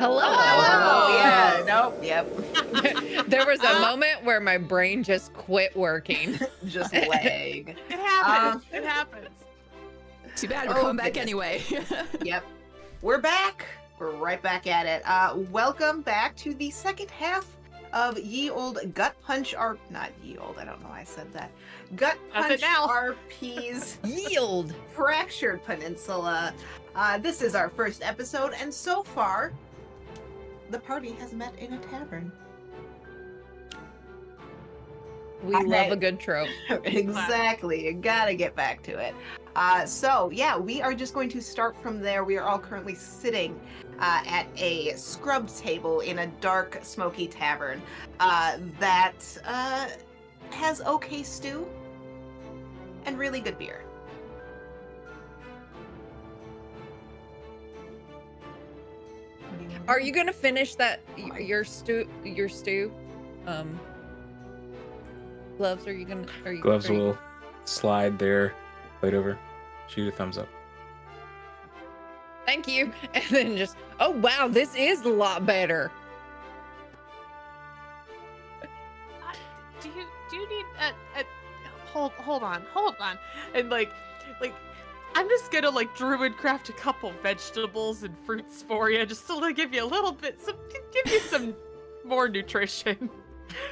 Hello. Oh, yeah. Nope. Yep. there was a moment where my brain just quit working. Just lag. It happens. Um, it happens. Too bad we're Oh, coming back goodness. anyway. Yep. We're back. We're right back at it. Uh, welcome back to the second half of Ye Old Gut Punch R. Not Ye Old. I don't know why I said that. Gut Punch. RP's Yield. Fractured Peninsula. Uh, this is our first episode, and so far, the party has met in a tavern. We Okay. love a good trope. exactly. You gotta get back to it. Uh, so, yeah, we are just going to start from there. We are all currently sitting uh, at a scrub table in a dark, smoky tavern uh, that uh, has okay stew and really good beer. Are you gonna finish that your stew? Your stew? Um. Gloves? Are you gonna? Are you? Gloves are you- will slide their plate over. Shoot a thumbs up. Thank you. And then just. Oh wow, this is a lot better. Uh, do you do you need a, a hold hold on hold on and like like I'm just gonna like Druidcraft a couple vegetables and fruits for you just to like, give you a little bit some give you some more nutrition.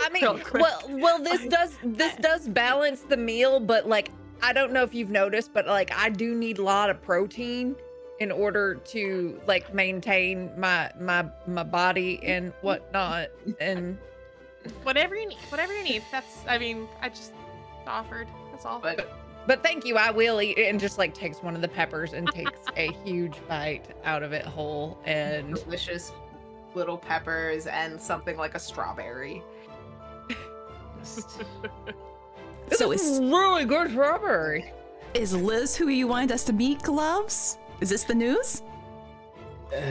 I mean, well, well, this does this does balance the meal, but like I don't know if you've noticed, but like I do need a lot of protein in order to like maintain my my my body and whatnot. And Whatever you need, whatever you need. That's I mean I just offered. That's all. But but thank you, I will eat it and just like takes one of the peppers and takes a huge bite out of it whole and delicious little peppers and something like a strawberry. Just- This so is is really good strawberry. is Liz who you wanted us to meet? Gloves? Is this the news?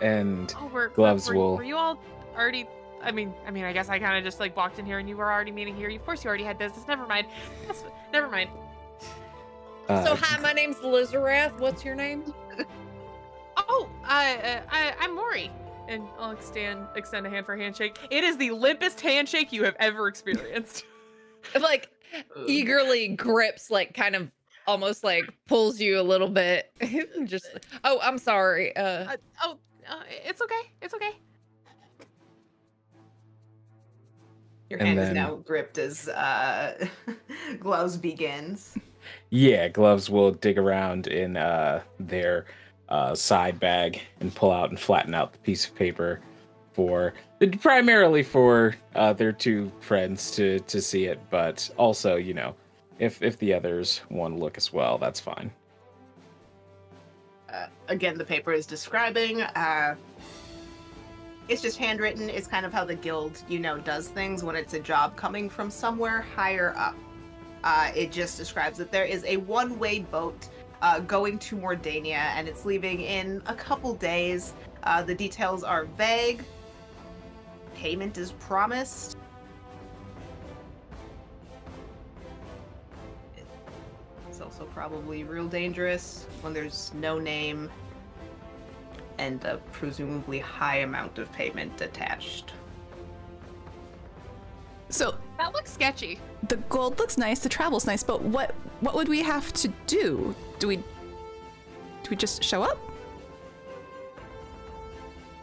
and Oh, we're, Gloves were, will- Were you all already? I mean, I mean, I guess I kind of just like walked in here and you were already meeting here. Of course, you already had business. Never mind. That's, never mind. uh, So hi, my name's Lizarath. What's your name? Oh, I, uh, I, I'm Maury, and I'll extend extend a hand for a handshake. It is the limpest handshake you have ever experienced. Like eagerly grips, like kind of almost like pulls you a little bit. just oh, I'm sorry. Uh, uh, oh, uh, it's okay. It's okay. Your And hand is now gripped as uh, gloves begins. yeah, gloves will dig around in uh, their uh, side bag and pull out and flatten out the piece of paper for primarily for uh, their two friends to to see it, but also you know if if the others want to look as well, that's fine. Uh, again, the paper is describing. Uh, it's just handwritten. It's kind of how the guild, you know, does things when it's a job coming from somewhere higher up. Uh, it just describes that there is a one-way boat uh, going to Mordania, and it's leaving in a couple days. Uh, the details are vague. Payment is promised. It's also probably real dangerous when there's no name and a presumably high amount of payment attached. So That looks sketchy. the gold looks nice, the travel's nice, but what what would we have to do? Do we do we just show up?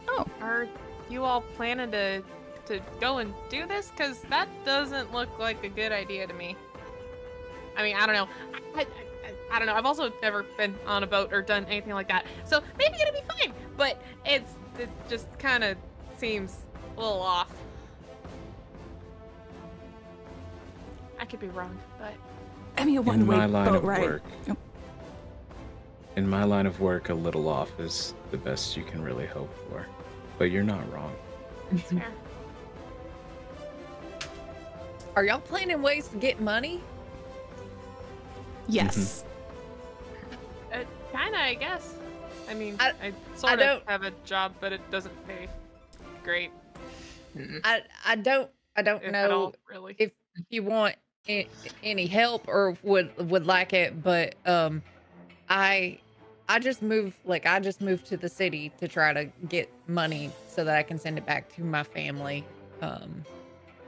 Oh, Are you all planning to to go and do this? Cause that doesn't look like a good idea to me. I mean, I don't know. I, I, I, I don't know. I've also never been on a boat or done anything like that, so maybe it'll be fine. But it's it just kind of seems a little off. I could be wrong, but I mean a In one-way my line boat of ride. work, Oh. in my line of work, a little off is the best you can really hope for. But you're not wrong. it's fair. are y'all planning ways to get money? Yes. Mm-hmm. Kinda, I guess. I mean, I- I, sort don't- of have a job, but it doesn't pay great, I I don't I don't if know all, really. if you want any help or would would like it, but um, I I just moved like I just moved to the city to try to get money so that I can send it back to my family um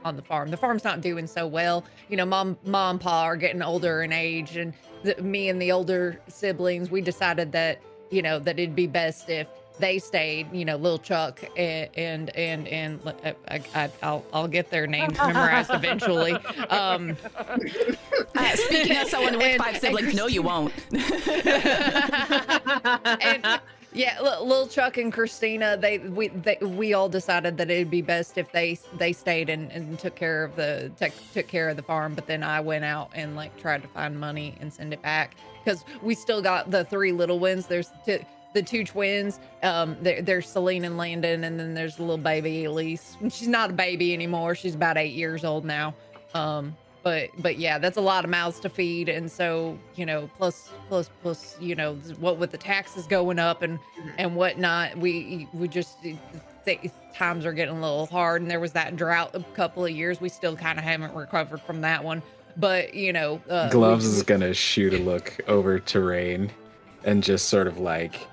on the farm. The farm's not doing so well. You know, mom mom and pa are getting older in age and the, me and the older siblings, we decided that, you know, that it'd be best if they stayed, you know, little Chuck and and and, and I, I, I'll I'll get their names memorized eventually. Um, Uh, speaking of someone with And- five siblings, no, you won't. and yeah, li- little Chuck and Christina, they we they, we all decided that it'd be best if they they stayed and, and took care of the took, took care of the farm. But then I went out and like tried to find money and send it back because we still got the three little ones. There's t- the two twins. Um, there, there's Celine and Landon, and then there's the little baby Elise. She's not a baby anymore. She's about eight years old now. Um, but but yeah that's a lot of mouths to feed. And so you know plus plus plus you know what with the taxes going up and and whatnot we we just times are getting a little hard. And there was that drought a couple of years. We still kind of haven't recovered from that one. But you know uh, Gloves we- is gonna shoot a look over to Rain, and just sort of like,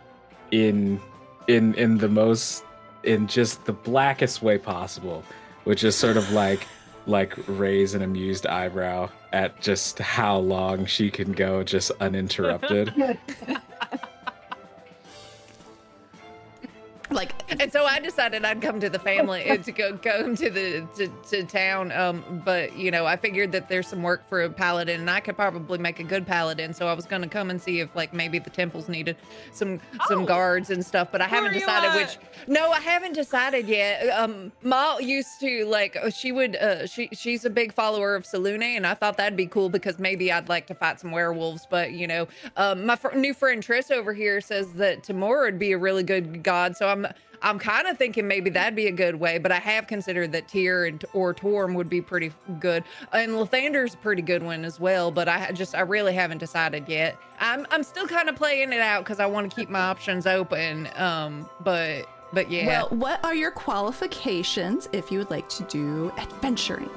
in, in in the most, in just the blackest way possible, which is sort of like, like raise an amused eyebrow at just how long she can go just uninterrupted. like, and so I decided I'd come to the family to go come to the to, to town. Um, but you know, I figured that there's some work for a paladin, and I could probably make a good paladin. So I was gonna come and see if like maybe the temples needed some some Oh. guards and stuff. But I haven't decided which. No, I haven't decided yet. Um, Ma used to like uh, she would uh she she's a big follower of Selûne, and I thought that'd be cool because maybe I'd like to fight some werewolves. But you know, um, my fr- new friend Triss over here says that Tymora would be a really good god. So I'm I'm kind of thinking maybe that'd be a good way. But I have considered that Tyr and or Torm would be pretty good, and Lathander's a pretty good one as well. But I just I really haven't decided yet. I'm I'm still kind of playing it out because I want to keep my options open. Um, but but yeah. well, what are your qualifications if you would like to do adventuring?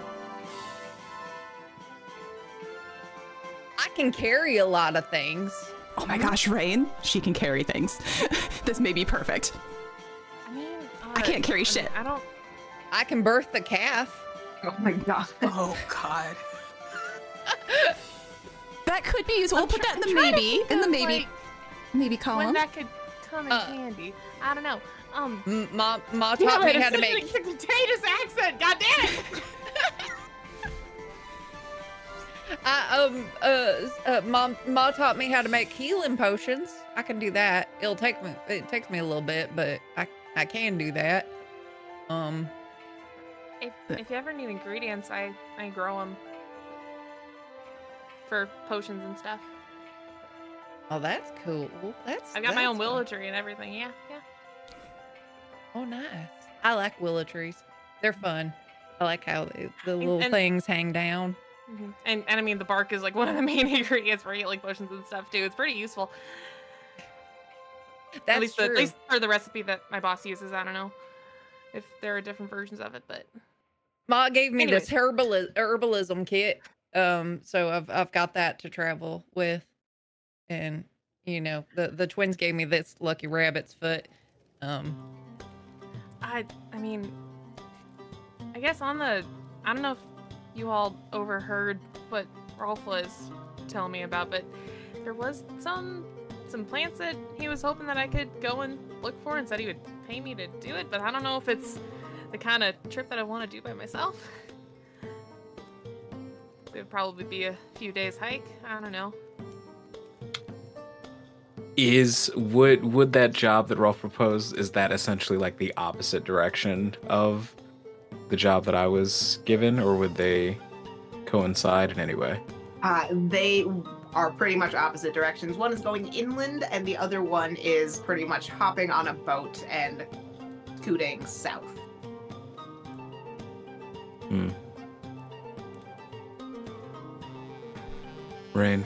I can carry a lot of things. Oh my gosh, Rain, she can carry things. this may be perfect. I I can't carry mean, shit. I don't. I can birth the calf. Oh my god. Oh god. That could be useful. We'll put that in the maybe, in the of, maybe, like, maybe when column. that could come in Uh, handy. I don't know. Um. M- Ma, Ma damn taught me how it's to such make. a contagious accent. God damn it! I, um, uh, uh, mom, Ma taught me how to make healing potions. I can do that. It'll take me. It takes me a little bit, but I, I can do that. Um, If if you ever need ingredients, I I grow them for potions and stuff. oh, that's cool. That's. I've got my own that's willow tree and everything. Yeah, yeah. Oh, nice. I like willow trees. They're fun. I like how they, the little and- things hang down. hmm And and I mean the bark is like one of the main ingredients for healing potions and stuff too. It's pretty useful. That's at least true. the, at least for the recipe that my boss uses. I don't know if there are different versions of it, but Ma gave me Anyways. this herbali- herbalism kit. Um, so I've I've got that to travel with, and you know the the twins gave me this lucky rabbit's foot. Um, I I mean I guess on the I don't know if you all overheard what Rolf was telling me about, but there was some some plants that he was hoping that I could go and look for and said he would pay me to do it, but I don't know if it's the kind of trip that I want to do by myself. It would probably be a few days hike. I don't know. Is would would that job that Rolf proposed is that essentially like the opposite direction of the job that I was given, or would they coincide in any way? Uh, they are pretty much opposite directions. One is going inland, and the other one is pretty much hopping on a boat and scooting south. Hmm. Rain.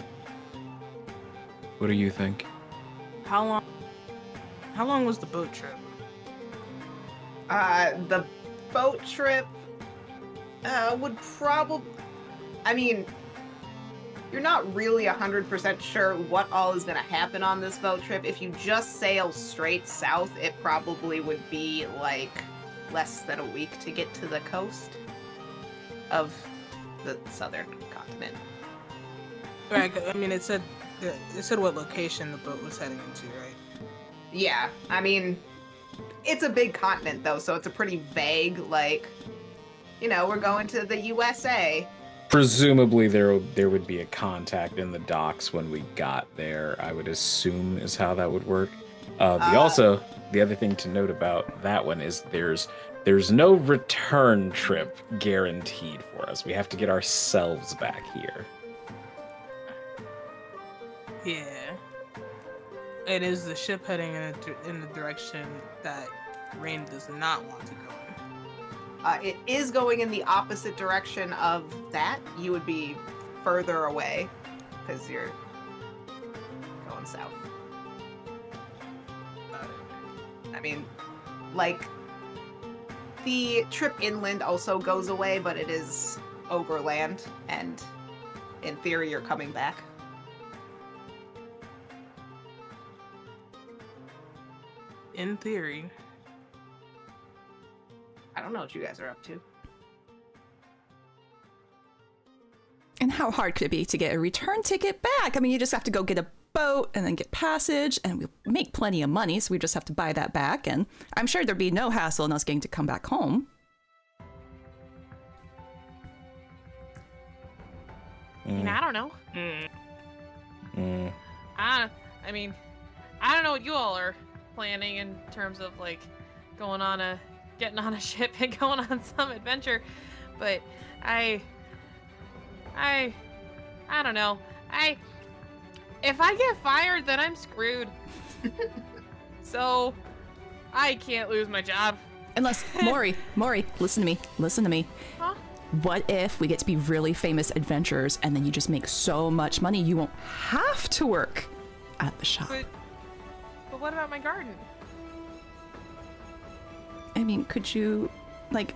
What do you think? How long? How long was the boat trip? Uh, the boat trip uh, would probably. I mean, you're not really 100% sure what all is going to happen on this boat trip. If you just sail straight south, it probably would be like less than a week to get to the coast of the southern continent. Right. I mean, it said it said what location the boat was heading into, right? Yeah, I mean, it's a big continent though, so it's a pretty vague, like, you know, we're going to the USA. Presumably, there there would be a contact in the docks when we got there. I would assume is how that would work. Uh, the Uh, also the other thing to note about that one is there's there's no return trip guaranteed for us. We have to get ourselves back here. Yeah. It is the ship heading in a, in the direction that Rain does not want to go in. Uh, it is going in the opposite direction of that. You would be further away because you're going south. I mean, like, the trip inland also goes away, but it is overland, and in theory, you're coming back. In theory, I don't know what you guys are up to. And how hard could it be to get a return ticket back? I mean, you just have to go get a boat and then get passage, and we make plenty of money, so we just have to buy that back. And I'm sure there'd be no hassle in us getting to come back home. I mean, I don't know. Mm. I, I mean, I don't know what you all are planning in terms of like going on a, getting on a ship and going on some adventure, but I, I, I don't know. I, if I get fired, then I'm screwed. so, I can't lose my job. Unless, Maury, Maury, listen to me, listen to me. Huh? What if we get to be really famous adventurers and then you just make so much money you won't have to work at the shop? But, but what about my garden? I mean, could you, like,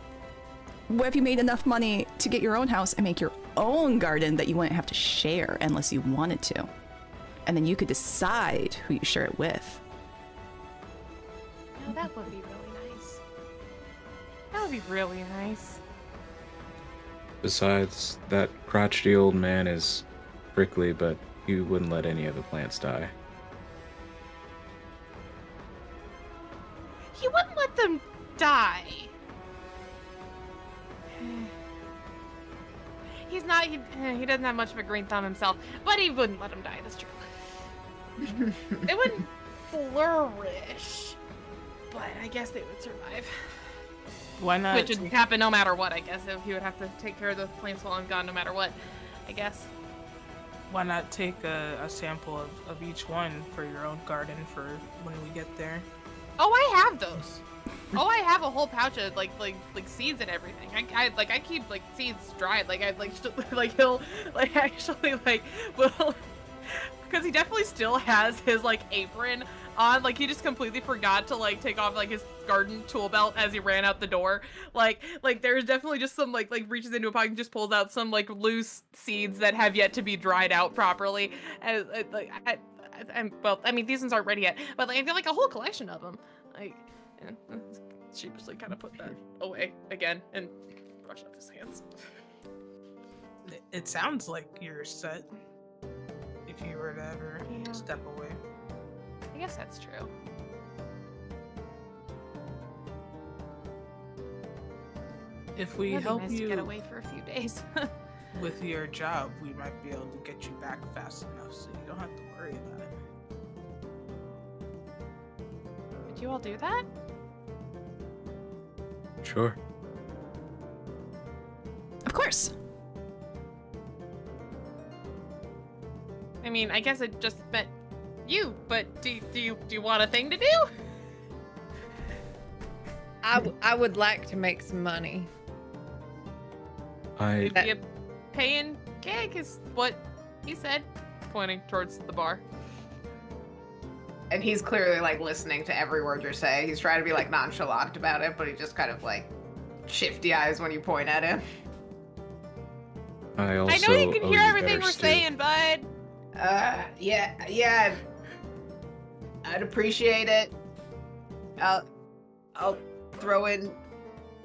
what if you made enough money to get your own house and make your own garden that you wouldn't have to share unless you wanted to? And then you could decide who you share it with. No, that would be really nice. That would be really nice. Besides, that crotchety old man is prickly, but you wouldn't let any of the plants die. Die. He's not. He, he doesn't have much of a green thumb himself, but he wouldn't let him die. That's true. they wouldn't flourish, but I guess they would survive. why not? Which would happen no matter what. I guess if he would have to take care of the plants while I'm gone, no matter what. I guess. Why not take a, a sample of, of each one for your own garden for when we get there? Oh, I have those. oh, I have a whole pouch of like like like seeds and everything. I, I like I keep like seeds dried. Like I like like he'll like actually like will because he definitely still has his like apron on. Like he just completely forgot to like take off like his garden tool belt as he ran out the door. Like like there's definitely just some like like reaches into a pocket and just pulls out some like loose seeds that have yet to be dried out properly. And like I, I'm well, I mean these ones aren't ready yet, but like I feel like a whole collection of them. Like and uh, sheepishly kind of put that away again and brush off his hands. It, sounds like you're set. If you were to ever Yeah. step away. I guess that's true. If we be help nice you get away for a few days. with your job, we might be able to get you back fast enough so you don't have to worry about it. You all do that? Sure. Of course. I mean, I guess it just meant you, but do, do you do you want a thing to do? I, w- I would like to make some money. I It'd be a paying gig is what he said, pointing towards the bar. And he's clearly like listening to every word you're saying. He's trying to be like nonchalant about it, but he just kind of like shifty eyes when you point at him. I also I know you can hear everything we're saying, bud. Uh, yeah, yeah. I'd appreciate it. I'll, I'll throw in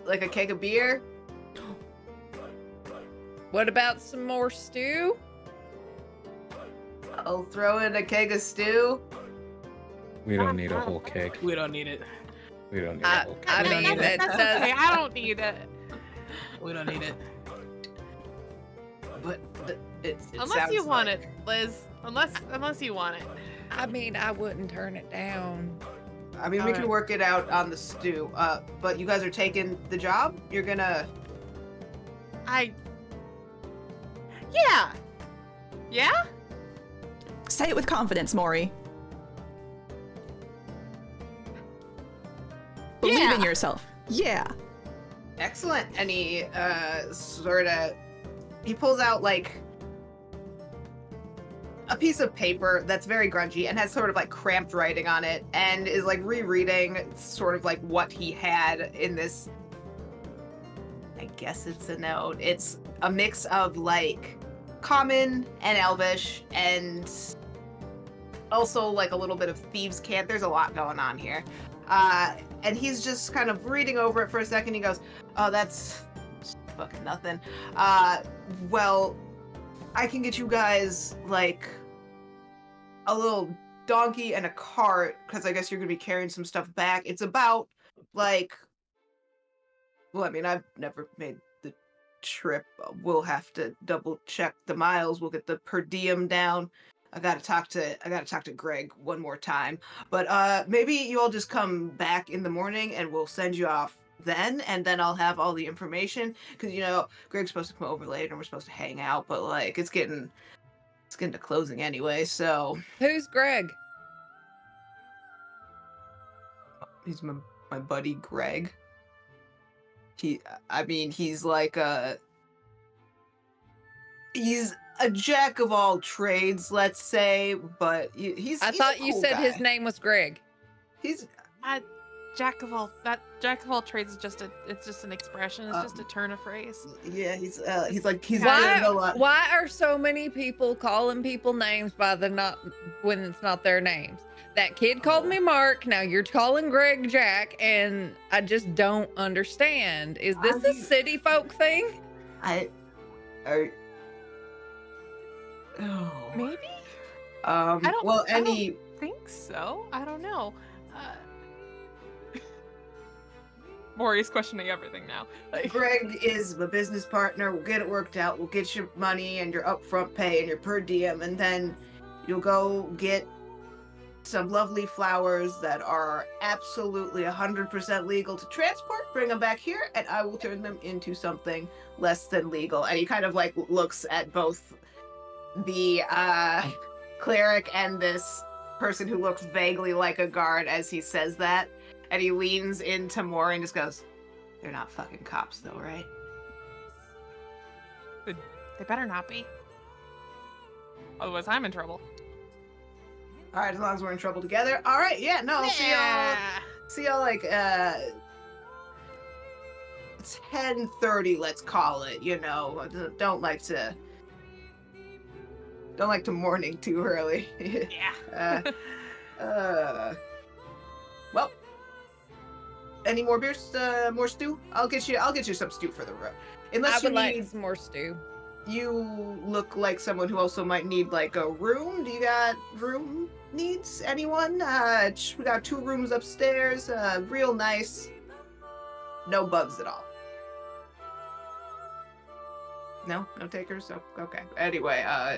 like a keg of beer. What about some more stew? I'll throw in a keg of stew. We don't need a whole keg. We don't need it. We don't need a I- whole keg. I We don't mean, need that it. That's okay. I don't need it. We don't need it. But th- it's, it Unless you want like- it, Liz. Unless unless you want it. I mean, I wouldn't turn it down. I mean, we can work it out on the stew. Uh, but you guys are taking the job. You're gonna. I. Yeah. Yeah. Say it with confidence, Maury. Believe in yourself. Yeah. Excellent. And he uh sort of he pulls out like a piece of paper that's very grungy and has sort of like cramped writing on it and is like rereading sort of like what he had in this I guess it's a note. It's a mix of like common and elvish and also like a little bit of thieves cant. There's a lot going on here. Uh and he's just kind of reading over it for a second. He goes, Oh, that's fucking nothing. Uh, well, I can get you guys like a little donkey and a cart because I guess you're gonna be carrying some stuff back. It's about like, well, I mean, I've never made the trip. We'll have to double check the miles. We'll get the per diem down. I gotta talk to I gotta talk to Greg one more time. But uh maybe you all just come back in the morning and we'll send you off then and then I'll have all the information because you know Greg's supposed to come over later and we're supposed to hang out, but like it's getting it's getting to closing anyway, so Who's Greg? he's my my buddy Greg. He I mean he's like a he's a jack of all trades, let's say, but he's I he's a thought you cool said his name was Greg. He's Jack of all that Jack of all trades is just a it's just an expression. It's just a Um, turn of phrase. yeah, he's uh he's like he's Why? a lot. Why are so many people calling people names by the not when it's not their names? That kid called Oh. me Mark. Now you're calling Greg Jack, and I just don't understand. Is this Are a city folk thing? I are oh Maybe. um I don't- well I don't- any think so. I don't know. Uh... Maury's questioning everything now. Like, Greg is my business partner. We'll get it worked out. We'll get your money and your upfront pay and your per diem, and then you'll go get some lovely flowers that are absolutely 100% legal to transport. Bring them back here, and I will turn them into something less than legal. And he kind of like looks at both the uh, cleric and this person who looks vaguely like a guard as he says that. And he leans into Moore and just goes, They're not fucking cops, though, right? they better not be. Otherwise, I'm in trouble. All right, as long as we're in trouble together. All right, yeah, no, I'll see y'all. See y'all like uh, ten thirty. Let's call it. You know, don't like to don't like to morning too early. Yeah. uh, uh, well, any more beers? Uh, more stew? I'll get you. I'll get you some stew for the road. Unless you like need, more stew. you look like someone who also might need like a room. Do you got room needs? Anyone? Uh, we got two rooms upstairs. Uh, real nice. No bugs at all. No, no takers. Oh, okay. Anyway, uh,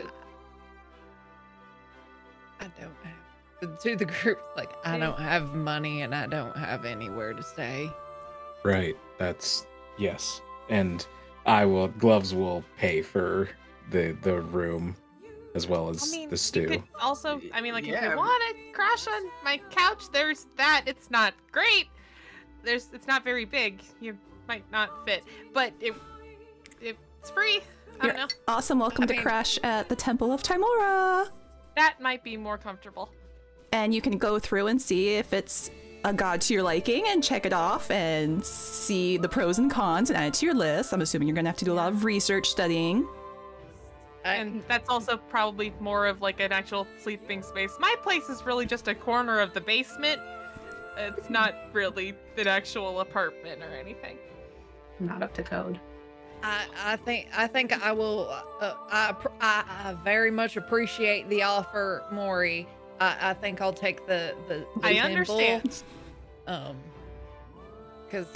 I don't have to the group. Like I Yeah. don't have money, and I don't have anywhere to stay. Right. That's yes. And I will gloves will pay for the the room as well as I mean, the stew. also, I mean, like if you want to crash on my couch, there's that. It's not great. There's, it's not very big. You might not fit, but it, it's free. I You're don't know. awesome. Welcome I to mean- crash at the Temple of Tymora. That might be more comfortable. And you can go through and see if it's a god to your liking and check it off and see the pros and cons and add it to your list. I'm assuming you're going to have to do a lot of research studying. And that's also probably more of like an actual sleeping space. My place is really just a corner of the basement. It's not really an actual apartment or anything. Not up to code. I, I think I think I will. Uh, I, I I very much appreciate the offer, Maury. I, I think I'll take the the. the I understand. Um, because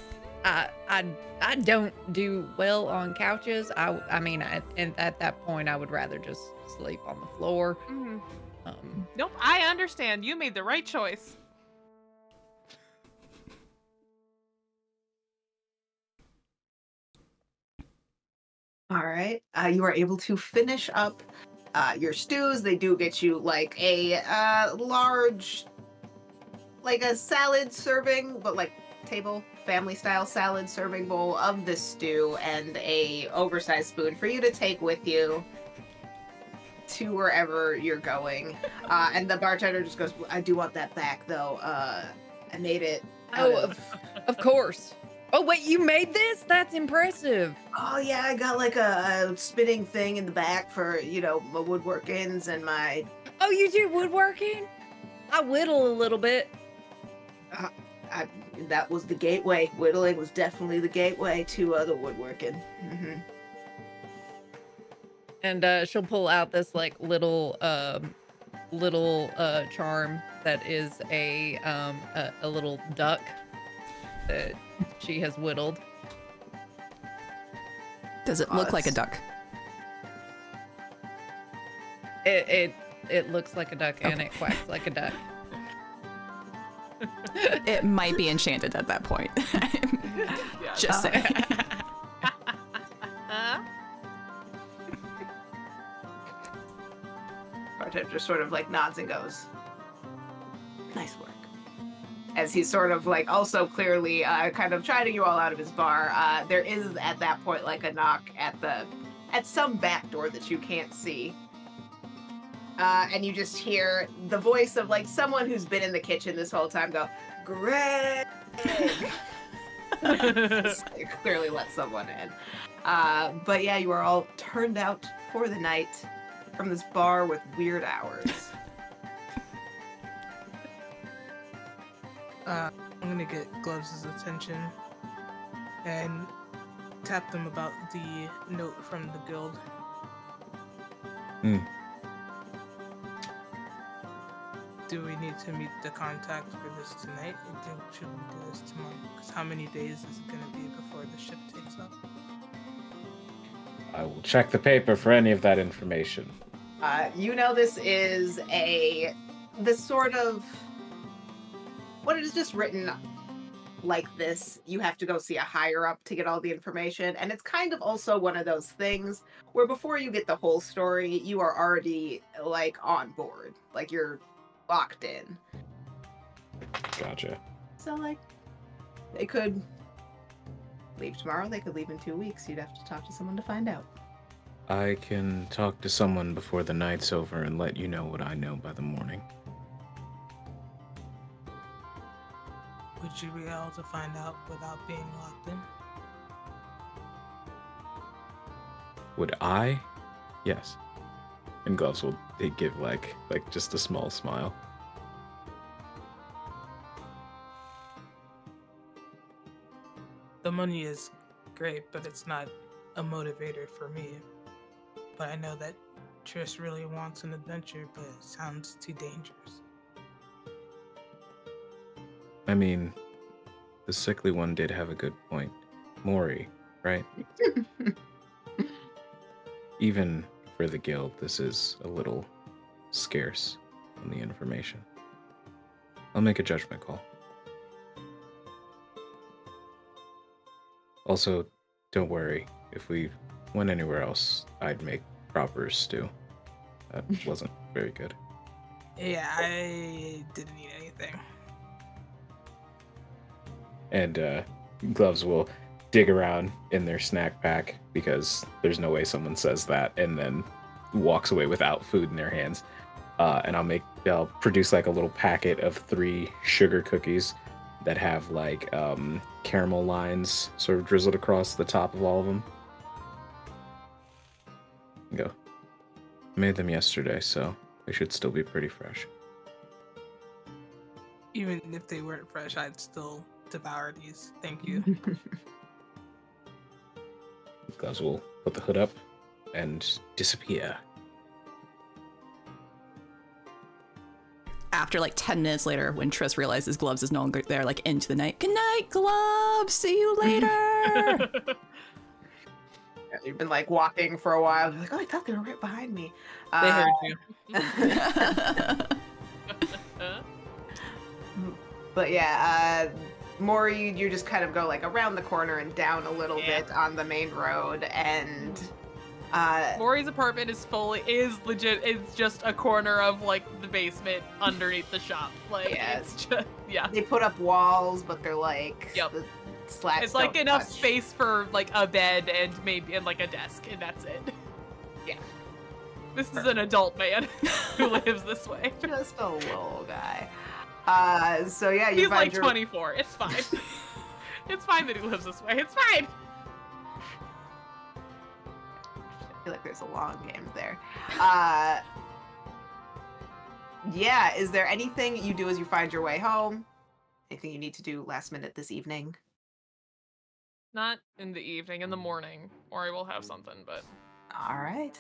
I I I don't do well on couches. I I mean, I, and at that point, I would rather just sleep on the floor. Mhm. Um, Nope, I understand. You made the right choice. All right. Uh, you are able to finish up uh, your stews. They do get you like a uh, large, like a salad serving, but like table family style salad serving bowl of the stew and a oversized spoon for you to take with you to wherever you're going. Uh, and the bartender just goes, "I do want that back though. Uh, I made it." oh, of, of course. Oh wait, you made this? That's impressive. Oh yeah, I got like a, a spinning thing in the back for you know my woodworkings and my. Oh, you do woodworking? I whittle a little bit. I, that was the gateway. Whittling was definitely the gateway to uh, the woodworking. hmm and uh, she'll pull out this like little um little uh charm that is a um a, a little duck that she has whittled Does it Oh, look like a duck? it it, it looks like a duck and it quacks like a duck It might be enchanted at that point. Just uh-huh. saying. Huh? Bartender just sort of like nods and goes, "Nice work." As he's sort of like also clearly uh, kind of chiding you all out of his bar. Uh, there is at that point like a knock at the at some back door that you can't see. Uh, and you just hear the voice of like someone who's been in the kitchen this whole time go, Greg! Clearly let someone in. Uh, but yeah, you are all turned out for the night from this bar with weird hours. Uh, I'm gonna get Gloves' attention and tap them about the note from the guild. Hmm. Do we need to meet the contact for this tonight, or do, should we do this tomorrow? Because how many days is it gonna be before the ship takes off? I will check the paper for any of that information. Uh, you know, this is a this sort of what it is just written like this. You have to go see a higher up to get all the information, and it's kind of also one of those things where before you get the whole story, you are already like on board, like you're locked in. Gotcha. So like, they could leave tomorrow. They could leave in two weeks. You'd have to talk to someone to find out. I can talk to someone before the night's over and let you know what I know by the morning. Would you be able to find out without being locked in? Would I? Yes. And Gloves will they give like like just a small smile. The money is great, but it's not a motivator for me. But I know that Triss really wants an adventure, but it sounds too dangerous. I mean, the sickly one did have a good point. Maury, right? Even for the guild, this is a little scarce on the information. I'll make a judgment call. Also, don't worry. If we went anywhere else, I'd make proper stew. That wasn't very good. Yeah, I didn't eat anything. And uh, gloves will dig around in their snack pack because there's no way someone says that and then walks away without food in their hands. Uh, and I'll make I'll produce like a little packet of three sugar cookies that have like um, caramel lines sort of drizzled across the top of all of them. Go. Made them yesterday, so they should still be pretty fresh. Even if they weren't fresh, I'd still devour these. Thank you. Gloves will put the hood up and disappear. After like 10 minutes later, when Triss realizes Gloves is no longer there, like into the night, good night, Gloves, see you later. You've been like walking for a while. You're like, oh, I thought they were right behind me. They Uh, heard you. But yeah, uh, more you you just kind of go like around the corner and down a little Yeah. bit on the main road, and uh, Maury's apartment is fully is legit. It's just a corner of like the basement underneath the shop. Like Yeah. it's just yeah. they put up walls, but they're like Yep. the slats. It's like enough touch. space for like a bed and maybe and like a desk and that's it. Yeah. This is an adult man who lives this way. Just a little guy. Uh, so yeah, you He's find like your 24. It's fine. it's fine that he lives this way. It's fine. I feel like there's a long game there. Uh, yeah, is there anything you do as you find your way home? Anything you need to do last minute this evening? Not in the evening, in the morning, or I will have something. But All right.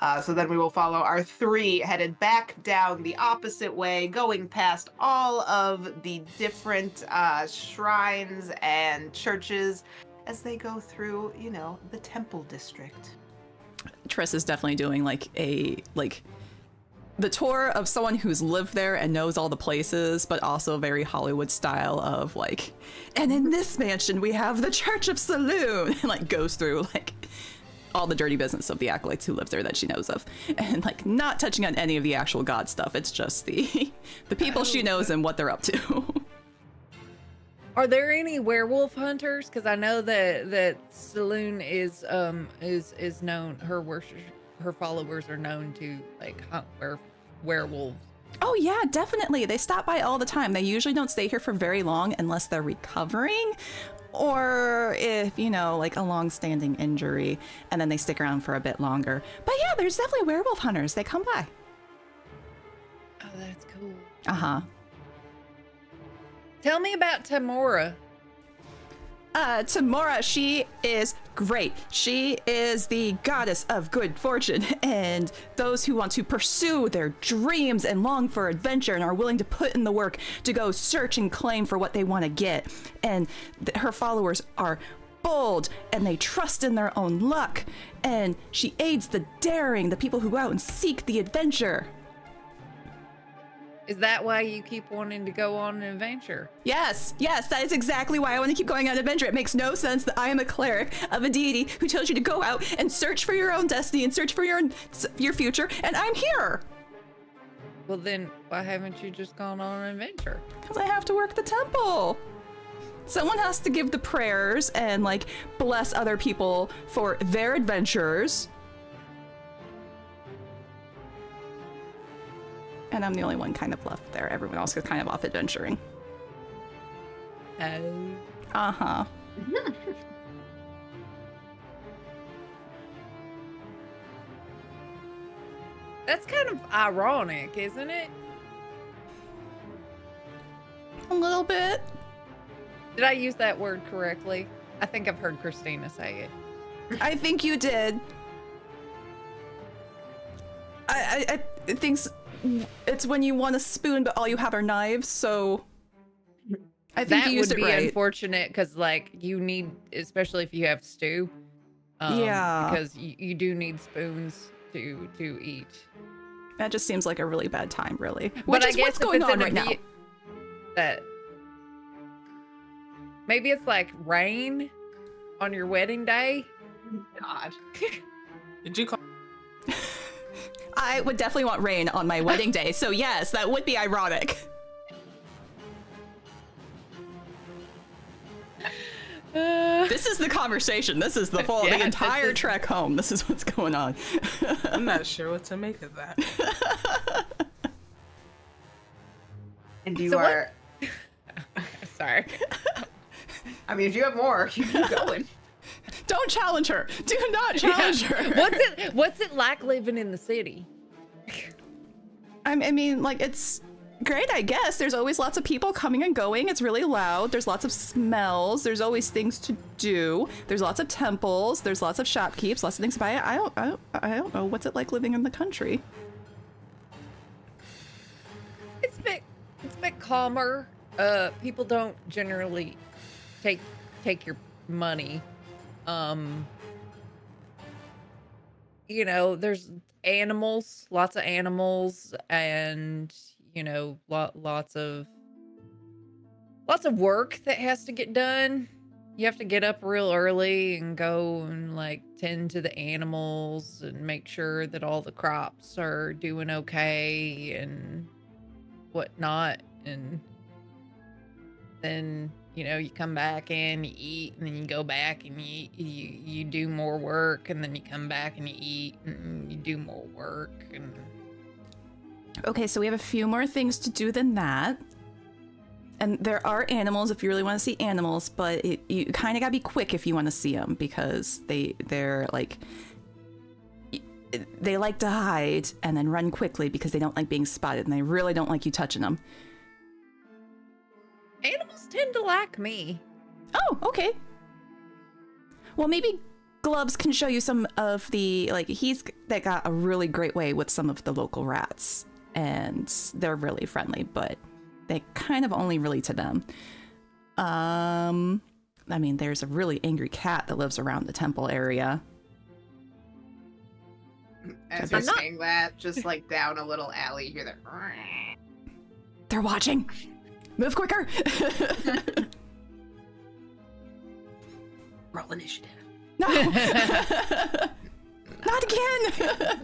Uh, so then we will follow our three headed back down the opposite way, going past all of the different uh, shrines and churches as they go through, you know, the temple district. Triss is definitely doing like a like the tour of someone who's lived there and knows all the places, but also very Hollywood style of like, and in this mansion we have the Church of Selûne, and like goes through like all the dirty business of the acolytes who live there that she knows of, and like not touching on any of the actual god stuff. It's just the the people she knows and what they're up to. Are there any werewolf hunters? Because I know that that Selûne is um is is known. Her worship, her followers are known to like hunt were werewolves. Oh yeah, definitely. They stop by all the time. They usually don't stay here for very long unless they're recovering or if, you know, like a long-standing injury and then they stick around for a bit longer. But yeah, there's definitely werewolf hunters. They come by. Oh, that's cool. Uh-huh. Tell me about Tymora. Uh, Tymora, she is great. She is the goddess of good fortune and those who want to pursue their dreams and long for adventure and are willing to put in the work to go search and claim for what they want to get. And her followers are bold and they trust in their own luck. And she aids the daring, the people who go out and seek the adventure. Is that why you keep wanting to go on an adventure? Yes, yes, that is exactly why I want to keep going on an adventure. It makes no sense that I am a cleric of a deity who tells you to go out and search for your own destiny and search for your your future, and I'm here Well, then why haven't you just gone on an adventure? because I have to work the temple. Someone has to give the prayers and like bless other people for their adventures. And I'm the only one kind of left there. Everyone else is kind of off adventuring. Oh. Uh huh. That's kind of ironic, isn't it? A little bit. Did I use that word correctly? I think I've heard Christina say it. I think you did. I, I, I it's when you want a spoon, but all you have are knives. So I think that you used would it be right. unfortunate because, like, you need, especially if you have stew. um, Yeah. Because you, you do need spoons to to eat. that just seems like a really bad time, really. But Which I is guess what's going on right now. That maybe it's like rain on your wedding day. God. Did you call? I would definitely want rain on my wedding day. So yes, that would be ironic. Uh, This is the conversation. This is the full, Yeah, the entire is- trek home. This is what's going on. I'm not sure what to make of that. And you So are. sorry. I mean, if you have more, you keep going. Don't challenge her. Do not challenge her. What's it? What's it like living in the city? I I mean, like it's great, I guess. There's always lots of people coming and going. It's really loud. There's lots of smells. There's always things to do. There's lots of temples. There's lots of shopkeepes. Lots of things to buy. I don't. I don't, I don't know. What's it like living in the country? It's a bit. It's a bit calmer. Uh, people don't generally take take your money. Um, you know, there's animals, lots of animals, and you know, lot lots of lots of work that has to get done. You have to get up real early and go and like tend to the animals and make sure that all the crops are doing okay and whatnot. And then you know you come back in, you eat, and then you go back and you you you do more work, and then you come back and you eat and you do more work and Okay, so we have a few more things to do than that. And there are animals if you really want to see animals, but it, you kind of gotta be quick if you want to see them because they they're like they like to hide and then run quickly because they don't like being spotted and they really don't like you touching them. Animals tend to like me. Oh, okay. Well, maybe Gloves can show you some of the like he's that got a really great way with some of the local rats and they're really friendly, but they kind of only really to them. Um I mean, there's a really angry cat that lives around the temple area. As I'm you're not- saying that, just like down a little alley, you hear that. They're watching. Move quicker. Roll initiative. no. Not again.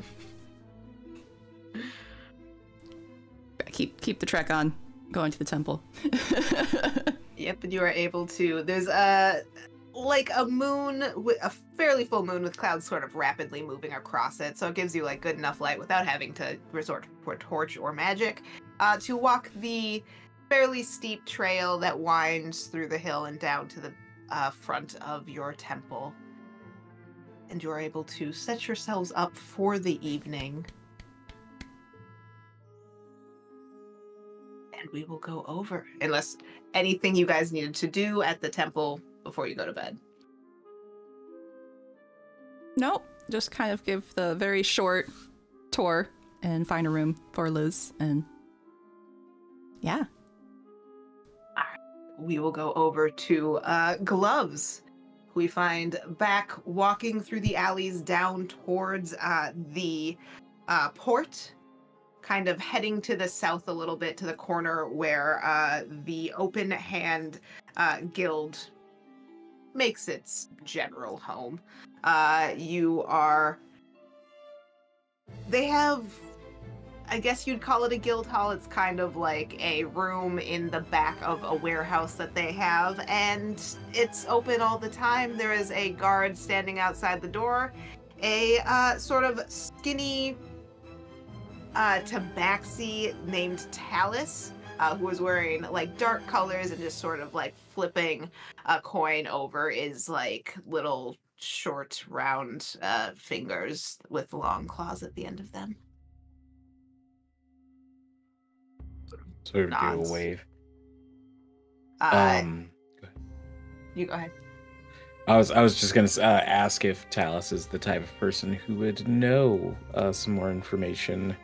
keep keep the trek on going to the temple. Yep, and you are able to. There's a like a moon, wi- a fairly full moon with clouds sort of rapidly moving across it, so it gives you like good enough light without having to resort to a torch or magic uh, to walk the fairly steep trail that winds through the hill and down to the uh, front of your temple. And you are able to set yourselves up for the evening. And we will go over, unless anything you guys needed to do at the temple before you go to bed. Nope. Just kind of give the very short tour and find a room for Liz and yeah. We will go over to uh, Gloves, we find back walking through the alleys down towards uh, the uh, port, kind of heading to the south a little bit to the corner where uh, the Open Hand uh, Guild makes its general home. Uh, you are. They have I guess you'd call it a guild hall. It's kind of like a room in the back of a warehouse that they have, and it's open all the time. There is a guard standing outside the door, a uh, sort of skinny uh, tabaxi named Talus, uh, who is wearing like dark colors and just sort of like flipping a coin over is like little short round uh, fingers with long claws at the end of them. Sort of do a wave. Uh, Um, you go ahead. I was I was just gonna uh, ask if Talus is the type of person who would know uh, some more information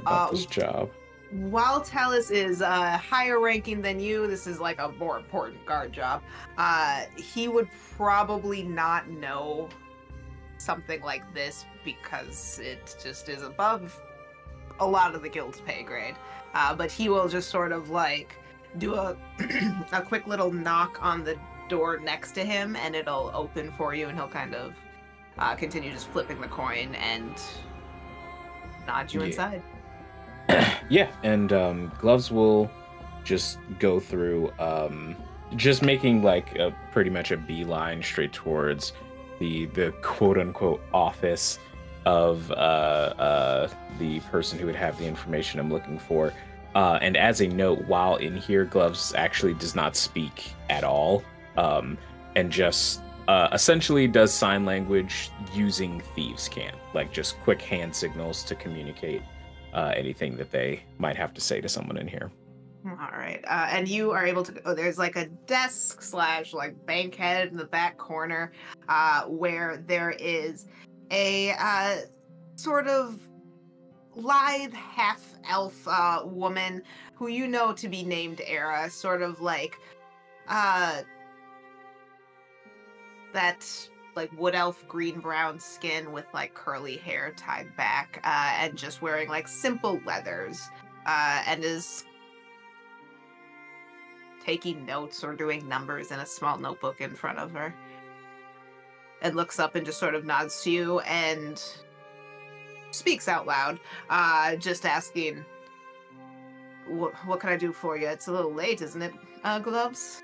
about Uh, this job. While Talus is uh, higher ranking than you, this is like a more important guard job. Uh, he would probably not know something like this because it just is above a lot of the guild's pay grade. Uh, but he will just sort of like do a a quick little knock on the door next to him, and it'll open for you, and he'll kind of uh, continue just flipping the coin and nod you Yeah. inside. yeah, and um, gloves will just go through, um, just making like a pretty much a beeline straight towards the the quote unquote office of uh, uh, the person who would have the information I'm looking for. Uh, and as a note, while in here, Gloves actually does not speak at all, um, and just uh, essentially does sign language using thieves' cant, like just quick hand signals to communicate uh, anything that they might have to say to someone in here. All right. Uh, and you are able to Oh, There's like a desk slash like bankhead in the back corner uh, where there is a uh, sort of lithe half elf uh, woman who you know to be named Era, sort of like uh, that like wood elf green brown skin with like curly hair tied back uh, and just wearing like simple leathers uh, and is taking notes or doing numbers in a small notebook in front of her. And looks up and just sort of nods to you and speaks out loud, uh, just asking, "What what can I do for you? It's a little late, isn't it, uh, Gloves?"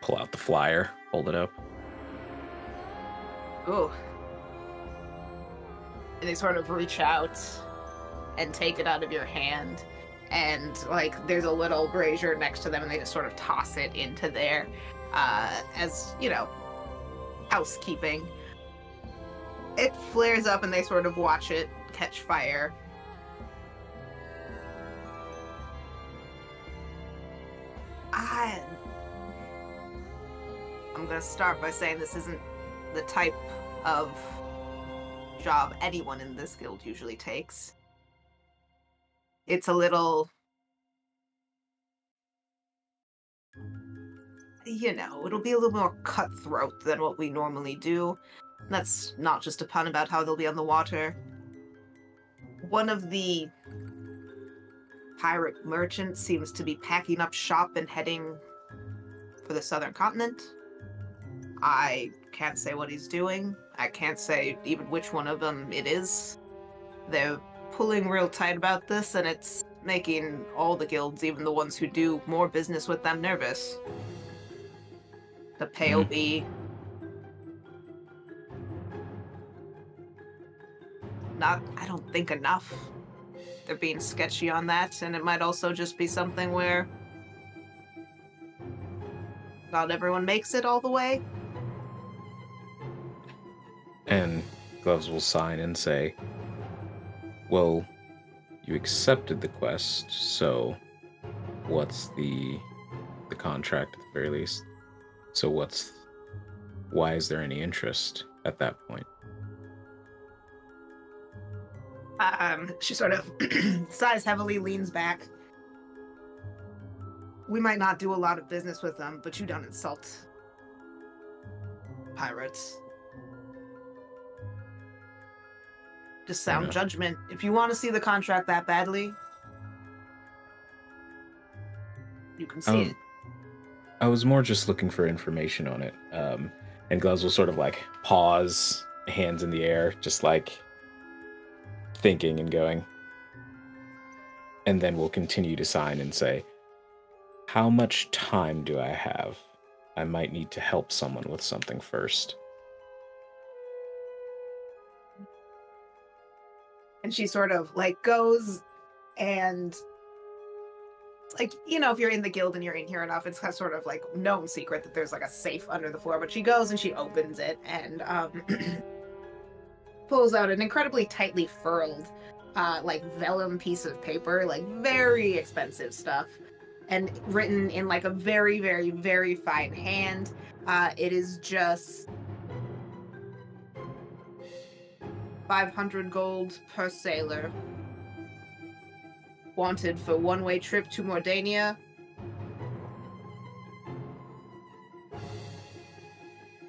Pull out the flyer, hold it up. Ooh. And they sort of reach out and take it out of your hand. And like there's a little brazier next to them and they just sort of toss it into there uh as, you know, housekeeping. It flares up and they sort of watch it catch fire. I I'm gonna start by saying this isn't the type of job anyone in this guild usually takes. It's a little. You know, it'll be a little more cutthroat than what we normally do. That's not just a pun about how they'll be on the water. One of the pirate merchants seems to be packing up shop and heading for the southern continent. I can't say what he's doing. I can't say even which one of them it is. They're pulling real tight about this, and it's making all the guilds, even the ones who do more business with them, nervous. The pay will be not, I don't think, enough. They're being sketchy on that, and it might also just be something where not everyone makes it all the way. And Gloves will sign and say, Well, you accepted the quest, so what's the the contract at the very least? So what's why is there any interest at that point? Um, she sort of sighs heavily, leans back. We might not do a lot of business with them, but you don't insult pirates. Just sound judgment. If you want to see the contract that badly, you can see Um, it. I was more just looking for information on it. Um, and Gloves will sort of like pause, hands in the air, just like thinking and going. And then we'll continue to sign and say, How much time do I have? I might need to help someone with something first. and she sort of like goes and like you know if you're in the guild and you're in here enough it's a sort of like known secret that there's like a safe under the floor but she goes and she opens it and um pulls out an incredibly tightly furled uh like vellum piece of paper like very expensive stuff and written in like a very very very fine hand uh it is just 500 gold per sailor. Wanted for one way trip to Mordania.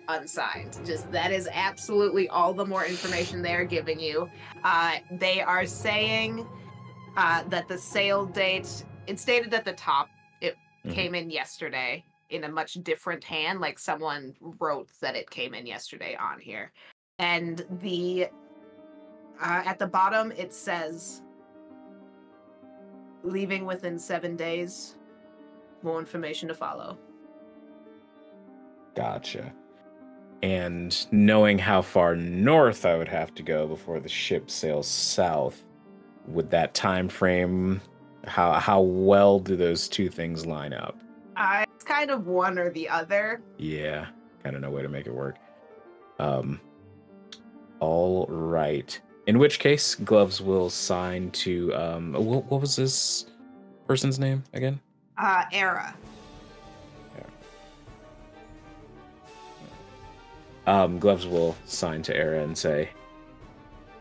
Unsigned. Just that is absolutely all the more information they are giving you. Uh, they are saying uh, that the sale date, it's stated at the top, it Mhm. came in yesterday in a much different hand. Like someone wrote that it came in yesterday on here. And the uh, at the bottom, it says leaving within seven days. More information to follow. Gotcha. And knowing how far north I would have to go before the ship sails south, would that time frame how how well do those two things line up? Uh, it's kind of one or the other. Yeah. kind of no way to make it work. Um, all right. In which case, gloves will sign to um. What, what was this person's name again? Uh, Era. Um, gloves will sign to Era and say,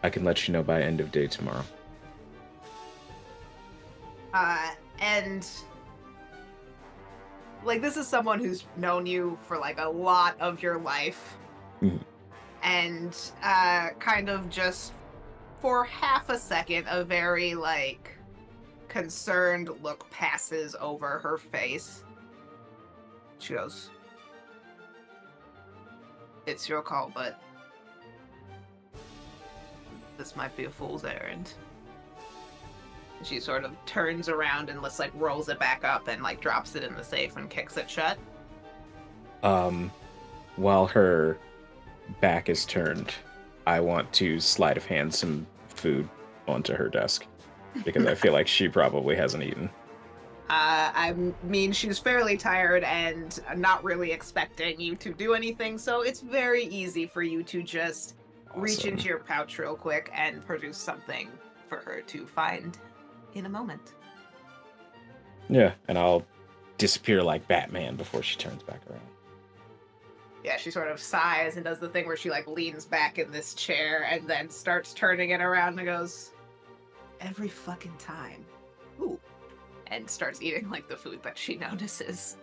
"I can let you know by end of day tomorrow." Uh, and like this is someone who's known you for like a lot of your life, Mhm. and uh, kind of just for half a second, a very like concerned look passes over her face. She goes, "It's your call, but this might be a fool's errand." She sort of turns around and just like rolls it back up and like drops it in the safe and kicks it shut. Um, while her back is turned, I want to sleight of hand some food onto her desk because I feel like she probably hasn't eaten. Uh, I mean, she's fairly tired and not really expecting you to do anything, so it's very easy for you to just reach into your pouch real quick and produce something for her to find in a moment. Yeah, and I'll disappear like Batman before she turns back around. Yeah, she sort of sighs and does the thing where she like leans back in this chair and then starts turning it around and goes, Every fucking time. Ooh. And starts eating like the food that she notices.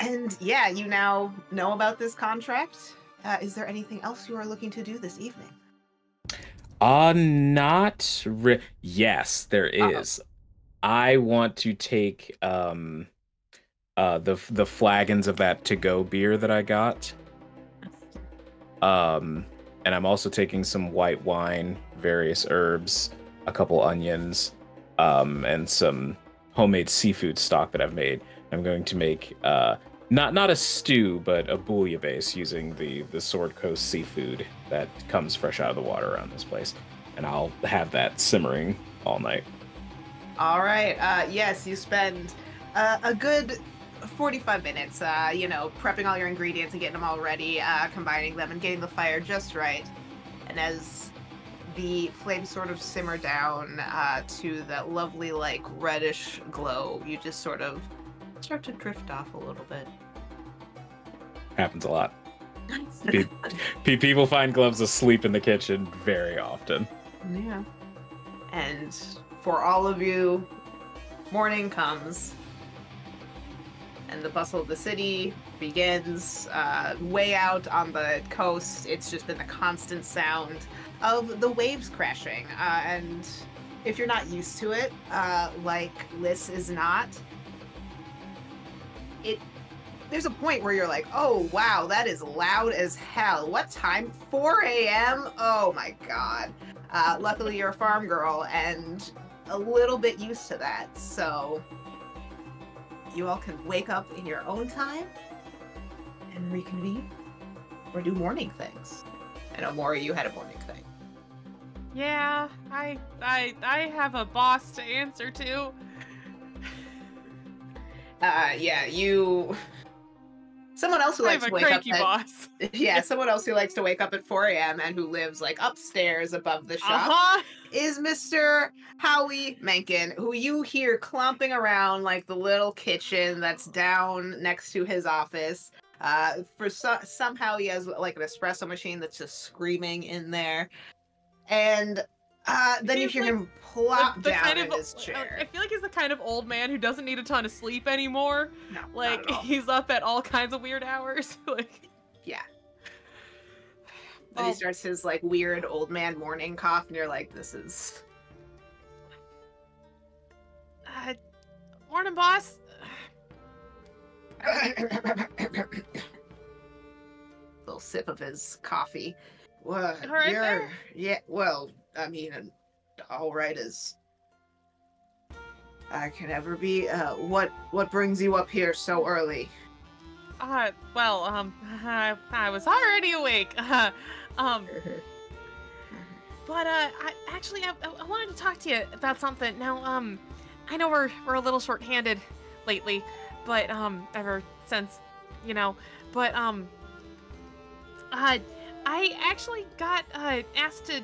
And yeah, you now know about this contract. Uh, is there anything else you are looking to do this evening? Uh, not re- yes, there is. Uh-oh. I want to take um uh the the flagons of that to go beer that I got. Um and I'm also taking some white wine, various herbs, a couple onions, um and some homemade seafood stock that I've made. I'm going to make uh not not a stew, but a bouillabaisse using the the Sword Coast seafood that comes fresh out of the water around this place, and I'll have that simmering all night. All right. Uh, yes, you spend uh, a good 45 minutes, uh, you know, prepping all your ingredients and getting them all ready, uh, combining them and getting the fire just right. And as the flames sort of simmer down uh, to that lovely, like, reddish glow, you just sort of start to drift off a little bit. Happens a lot. Pe- pe- people find gloves asleep in the kitchen very often. Yeah. And for all of you, morning comes. And the bustle of the city begins. Uh, way out on the coast, it's just been the constant sound of the waves crashing. Uh, and if you're not used to it, uh, like Liz is not, it there's a point where you're like, oh wow, that is loud as hell. What time? 4 a.m. Oh my god. Uh, luckily, you're a farm girl and a little bit used to that, so you all can wake up in your own time and reconvene or do morning things. I know Maury, you had a morning thing. Yeah, I I I have a boss to answer to. Uh, yeah, you. Someone else who I likes have to a wake up cranky at boss. yeah, someone else who likes to wake up at 4 a.m. and who lives like upstairs above the shop. Uh-huh. is Mr. Howie Mencken, who you hear clomping around like the little kitchen that's down next to his office. Uh, for so- somehow he has like an espresso machine that's just screaming in there, and uh, then you hear like him plop The- the down kind in of- his I feel like he's the kind of old man who doesn't need a ton of sleep anymore. No, Like he's up at all kinds of weird hours. like yeah. Then he Oh. starts his like weird old man morning cough, and you're like, "This is uh, morning, boss. little sip of his coffee. Well, All right yeah. Well, I mean, an- all right as I can ever be. Uh, what what brings you up here so early? Uh, well, um, I, I was already awake. Uh, um, but uh, I actually I, I I wanted to talk to you about something. Now, um, I know we're we're a little short-handed lately, but um, ever since you know. But um, uh, I actually got uh asked to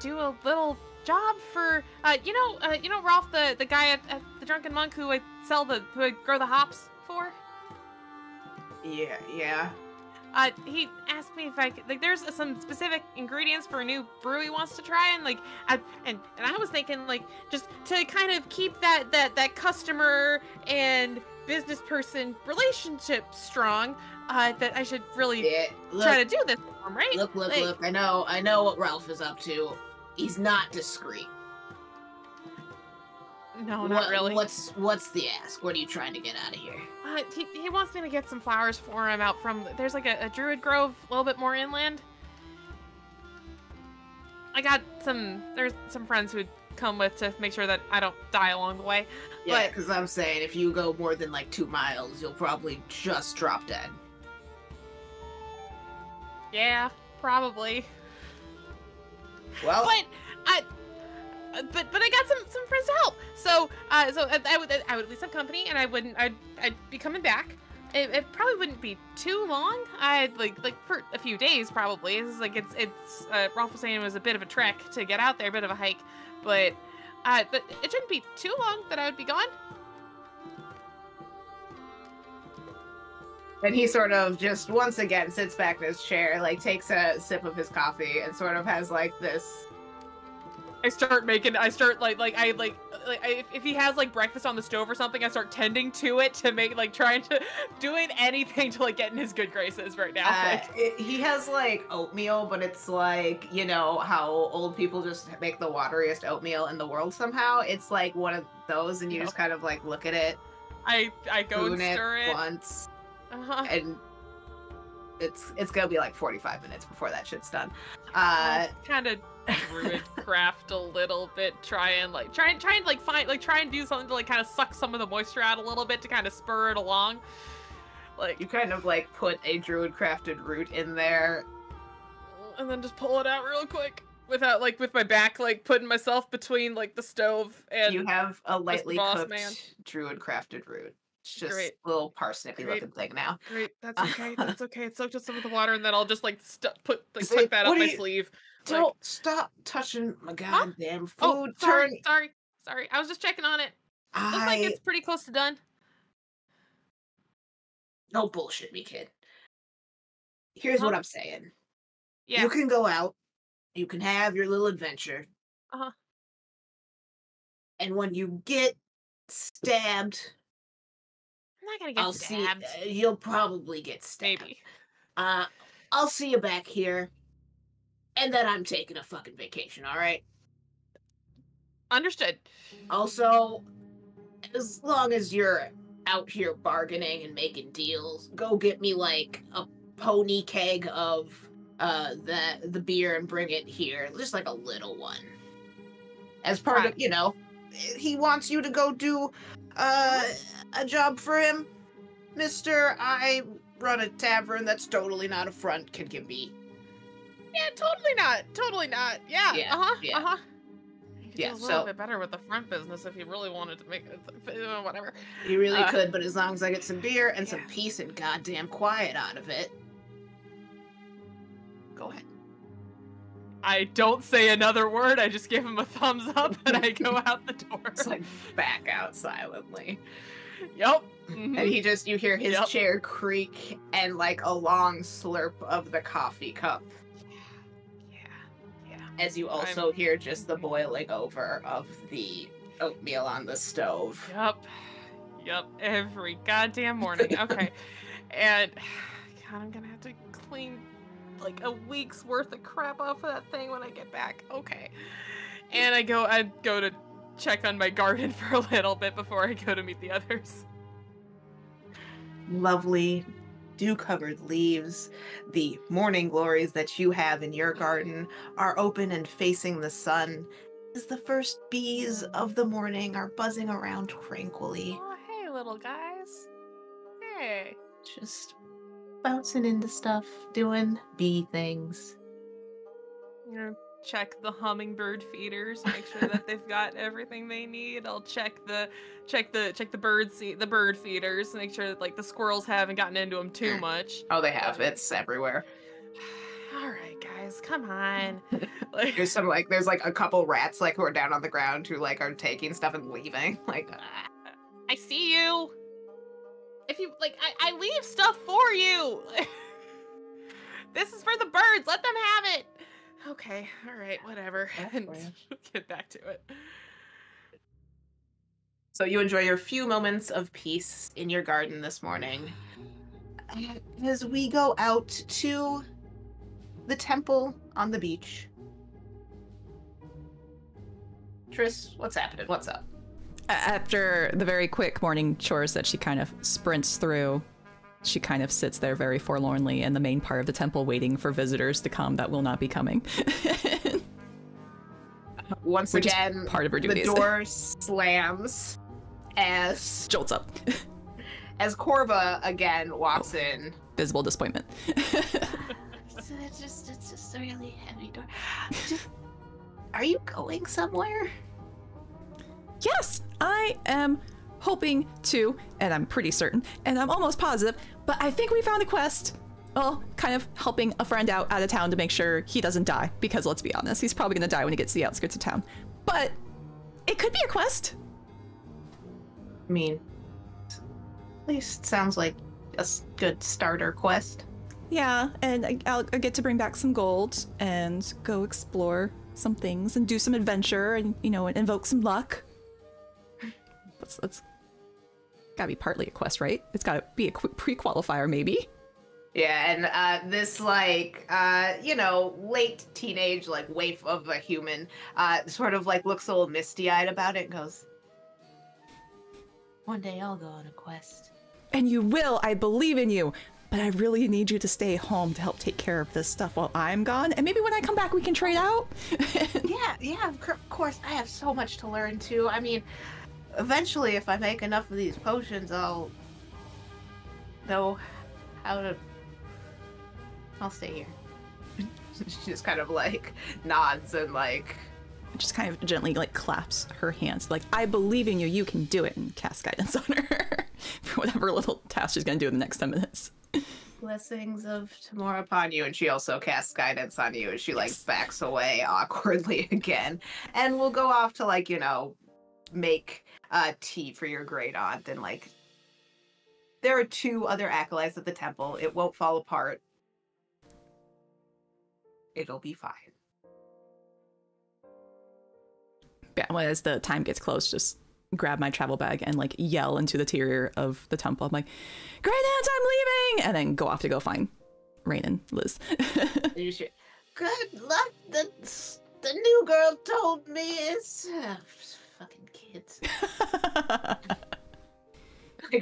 do a little job for uh you know uh you know Rolf the the guy at, at the Drunken Monk who I sell the who I grow the hops for. Yeah, yeah. Uh, he asked me if I could, like, there's some specific ingredients for a new brew he wants to try, and like, I, and and I was thinking like just to kind of keep that that that customer and business person relationship strong, uh, that I should really Yeah, look, try to do this for him, right? look, look, Like, look. I know, I know what Ralph is up to. He's not discreet. No, not What- really. What's what's the ask? What are you trying to get out of here? Uh, he, he wants me to get some flowers for him out from there's like a, a druid grove a little bit more inland. I got some there's some friends who'd come with to make sure that I don't die along the way. Yeah, because I'm saying if you go more than like two miles, you'll probably just drop dead. Yeah, probably. Well, But I but but I got some some friends to help. So uh so I, I would I would at least have company and I wouldn't I'd I'd be coming back. It, it probably wouldn't be too long. I'd like like for a few days probably. It's like it's it's uh, Rolf was saying it was a bit of a trek to get out there, a bit of a hike, but uh but it shouldn't be too long that I would be gone. And he sort of just once again sits back in his chair, like takes a sip of his coffee, and sort of has like this. I start making I start like like I like like I, if, if he has like breakfast on the stove or something, I start tending to it to make like trying to doing anything to like get in his good graces right now. Uh, like- it- he has like oatmeal, but it's like you know how old people just make the wateriest oatmeal in the world. Somehow, it's like one of those, and you No. just kind of like look at it, I I go and spoon stir it. once, Uh-huh. and it's it's gonna be like forty five minutes before that shit's done. Uh, kind of druid craft a little bit. Try and like try and try and like find like try and do something to like kind of suck some of the moisture out a little bit to kind of spur it along. Like you kind of like put a Druidcrafted root in there. and then just pull it out real quick without like with my back like putting myself between like the stove and you have a lightly cooked man. Druidcrafted root. It's just Great. a little parsnippy Great. looking thing now. Great, that's okay. That's okay. It's soaked in some of the water, and then I'll just like stu put like tuck that what up my you- sleeve. Don't stop touching my goddamn food. Oh, sorry, Turn. sorry, sorry. I was just checking on it. Looks like it's pretty close to done. Don't bullshit me, kid. here's what Huh? I'm saying. Yeah. You can go out. You can have your little adventure. Uh-huh. And when you get stabbed, I'm not gonna get I'll see. uh, you'll probably get stabbed. Maybe. Uh, I'll see you back here, and then I'm taking a fucking vacation. All right. Understood. Also, as long as you're out here bargaining and making deals, go get me like a pony keg of uh the the beer and bring it here, just like a little one. as part of you know, he wants you to go do uh, a job for him, Mister. I run a tavern. That's totally not a front. Can give me. Yeah, totally not. Totally not. Yeah. Yeah, Uh huh. yeah. Uh huh. Yeah, do a little so- bit better with the front business if you really wanted to make it. Whatever. You really Uh, could, but as long as I get some beer and some peace and goddamn quiet out of it. Go ahead. I don't say another word. I just give him a thumbs up and I go out the door. It's like back out silently. Yep. And mhm. he just, you hear his Yep. chair creak and like a long slurp of the coffee cup Yeah. Yeah. as you also hear just the boiling over of the oatmeal on the stove. Yep. Yep. Every goddamn morning. Okay. and God, I'm gonna have to clean like a week's worth of crap off of that thing when I get back. Okay. And I go I go to check on my garden for a little bit before I go to meet the others. Lovely dew covered leaves, the morning glories that you have in your garden are open and facing the sun. As the first bees of the morning are buzzing around tranquilly, Oh, hey, little guys. Hey. just bouncing into stuff, doing bee things. You're check the hummingbird feeders, make sure that they've got everything they need. I'll check the check the check the bird seat the bird feeders, make sure that like the squirrels haven't gotten into them too much. Oh, they have. It's everywhere. All right, guys, come on. Like, There's some like there's like a couple rats like who are down on the ground who like are taking stuff and leaving. Like I see you. If you like, I, I leave stuff for you. this is for the birds. Let them have it. Okay. All right. Whatever. And get back to it. So you enjoy your few moments of peace in your garden this morning. Uh, as we go out to the temple on the beach. Triss, what's happening? What's up? A- After the very quick morning chores that she kind of sprints through, she kind of sits there very forlornly in the main part of the temple waiting for visitors to come that will not be coming. Once Which again, part of her duties. the door slams as Jolts up. as Corva again walks oh. in. Visible disappointment. So it's just it's just a really heavy door. Just- Are you going somewhere? Yes, I am hoping to, and I'm pretty certain, and I'm almost positive, but I think we found a quest. Well, kind of helping a friend out out of town to make sure he doesn't die, because let's be honest, he's probably gonna die when he gets to the outskirts of town. But it could be a quest. I mean, at least sounds like a good starter quest. Yeah, and I- I'll, I'll get to bring back some gold and go explore some things and do some adventure and, you know, invoke some luck. That's, that's gotta be partly a quest, right? It's gotta be a pre qualifier, maybe. Yeah, and uh, this like uh, you know late teenage like waif of a human uh, sort of like looks a little misty eyed about it and goes, One day I'll go on a quest. And you will, I believe in you. But I really need you to stay home to help take care of this stuff while I'm gone. And maybe when I come back, we can trade out. "Yeah, yeah, of course. I have so much to learn too. I mean, eventually, if I make enough of these potions, I'll know how to. I'll stay here." she just kind of like nods and like just kind of gently like claps her hands, like, I believe in you, you can do it, and cast guidance on her for whatever little task she's gonna do in the next 10 minutes. blessings of Tymora upon you and she also casts guidance on you and she like backs away awkwardly again and we'll go off to like you know make uh tea for your great aunt and like there are two other acolytes at the temple it won't fall apart it'll be fine Yeah, well, as the time gets close, just grab my travel bag and like yell into the interior of the temple. I'm like, Great Aunt, I'm leaving! And then go off to go find Rain and Liz. You should- Good luck. The the new girl told me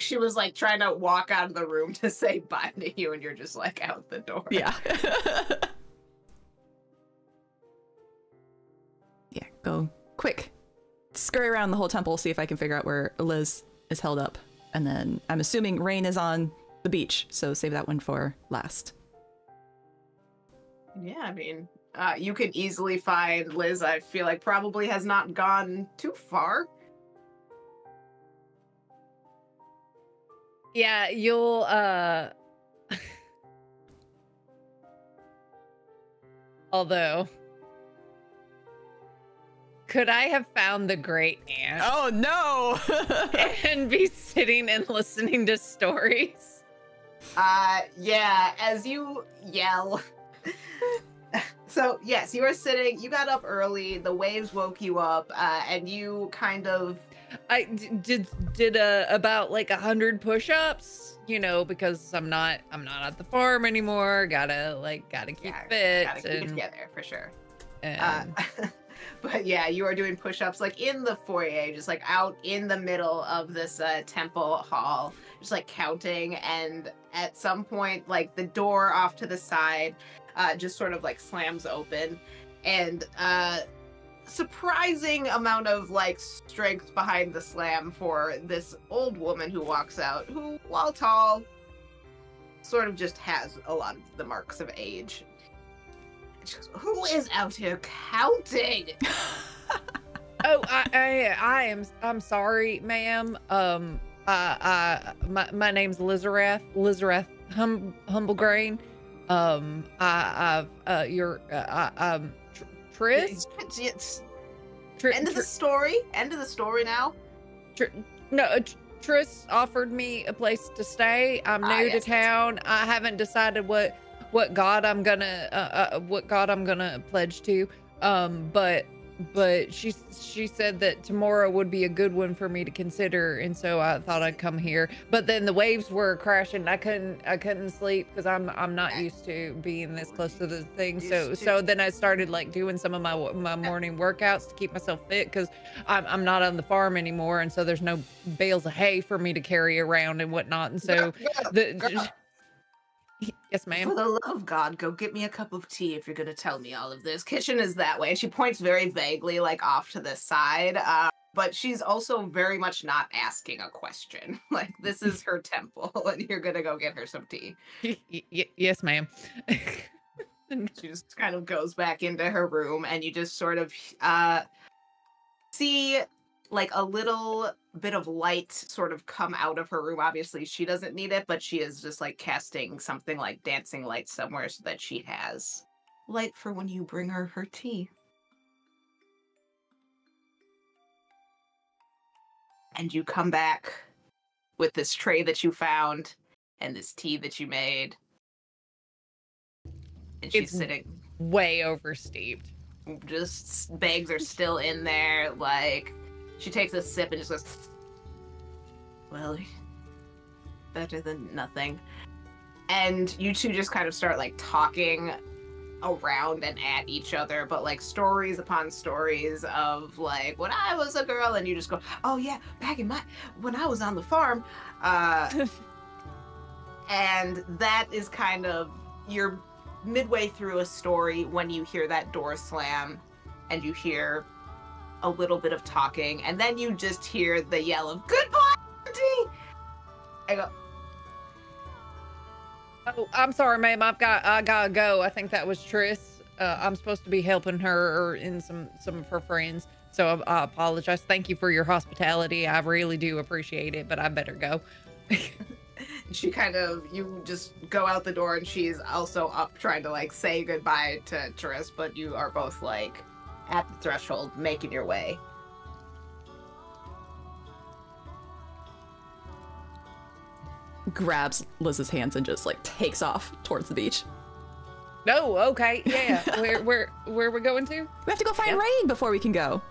she was like trying to walk out of the room to say bye to you and you're just like out the door yeah. yeah, go quick. Scurry around the whole temple, see if I can figure out where Liz is held up. And then I'm assuming Rain is on the beach, so save that one for last. Yeah, I mean, uh, you can easily find Liz. I feel like probably has not gone too far. Yeah, you'll uh Although could I have found the great aunt Oh no! and be sitting and listening to stories? Uh, yeah, as you yell. so, yes, you are sitting, you got up early, the waves woke you up, uh, and you kind of. I did did uh, about like a hundred push-ups, you know, because I'm not I'm not at the farm anymore. Gotta like gotta keep Yeah, fit Gotta keep it and, together for sure. Uh, but yeah, you are doing push-ups like in the foyer, just like out in the middle of this uh, temple hall, just like counting. And at some point, like the door off to the side, uh, just sort of like slams open, and uh, surprising amount of like strength behind the slam for this old woman who walks out, who, while tall, sort of just has a lot of the marks of age. She goes, Who is out here counting? Oh, I, I, I am. I'm sorry, ma'am. Um, uh, uh, my, my name's Lizareth. Lizareth hum, Humblegrain. Um, I, I've, uh, you're, uh, uh, um, Tr- Triss. It's- it's- Tr- End of Tr- the story. End of the story now. Tr- no, uh, Triss offered me a place to stay. I'm new Ah, to yes, yes. town. I haven't decided what what god I'm gonna uh, uh, what god I'm gonna pledge to. Um, but but she she said that Tymora would be a good one for me to consider, and so I thought I'd come here. But then the waves were crashing. I couldn't I couldn't sleep because I'm I'm not used to being this close to the thing. So so then I started like doing some of my my morning workouts to keep myself fit because I'm I'm not on the farm anymore, and so there's no bales of hay for me to carry around and whatnot. And so the Yes, For ma'am. the love of God, go get me a cup of tea if you're gonna tell me all of this. Kitchen is that way. And she points very vaguely, like off to the side. Uh, but she's also very much not asking a question. Like this is her temple, and you're gonna go get her some tea. Y- yes, ma'am. She just kind of goes back into her room, and you just sort of uh, see like a little bit of light sort of come out of her room. Obviously, she doesn't need it, but she is just like casting something like dancing light somewhere so that she has light for when you bring her her tea. And you come back with this tray that you found and this tea that you made. And she's It's sitting Way oversteeped. just bags are still in there. Like she takes a sip and just goes, "Well, better than nothing." And you two just kind of start like talking around and at each other, but like stories upon stories of like when I was a girl, and you just go, "Oh yeah, back in my when I was on the farm," uh, and that is kind of you're midway through a story when you hear that door slam and you hear a little bit of talking and then you just hear the yell of goodbye auntie i go Oh, I'm sorry, ma'am. I've got I gotta go. I think that was Triss. Uh, I'm supposed to be helping her or in some some of her friends. So I, I apologize. Thank you for your hospitality. I really do appreciate it, but I better go. she kind of you just go out the door and she's also up trying to like say goodbye to Triss, but you are both like at the threshold making your way Grabs Liz's hands and just like takes off towards the beach. No, okay, yeah. where where where are we going to? We have to go find Yep. Rain before we can go.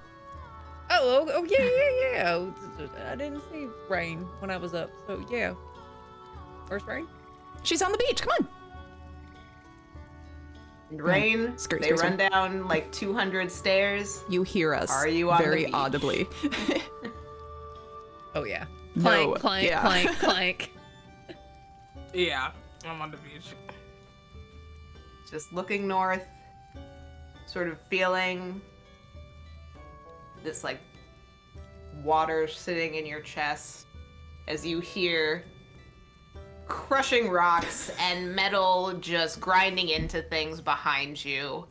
Oh, oh, oh yeah, yeah, yeah. Oh, th- th- I didn't see rain when I was up, so yeah. Where's rain? She's on the beach. Come on. Rain Skirt, they skirt, run down like 200 stairs You hear us. Are you on the very beach? audibly? Oh yeah. No, Clank, clank, yeah. clank, clank. Yeah, I'm on the beach. just looking north, sort of feeling this like water sitting in your chest as you hear crushing rocks and metal just grinding into things behind you.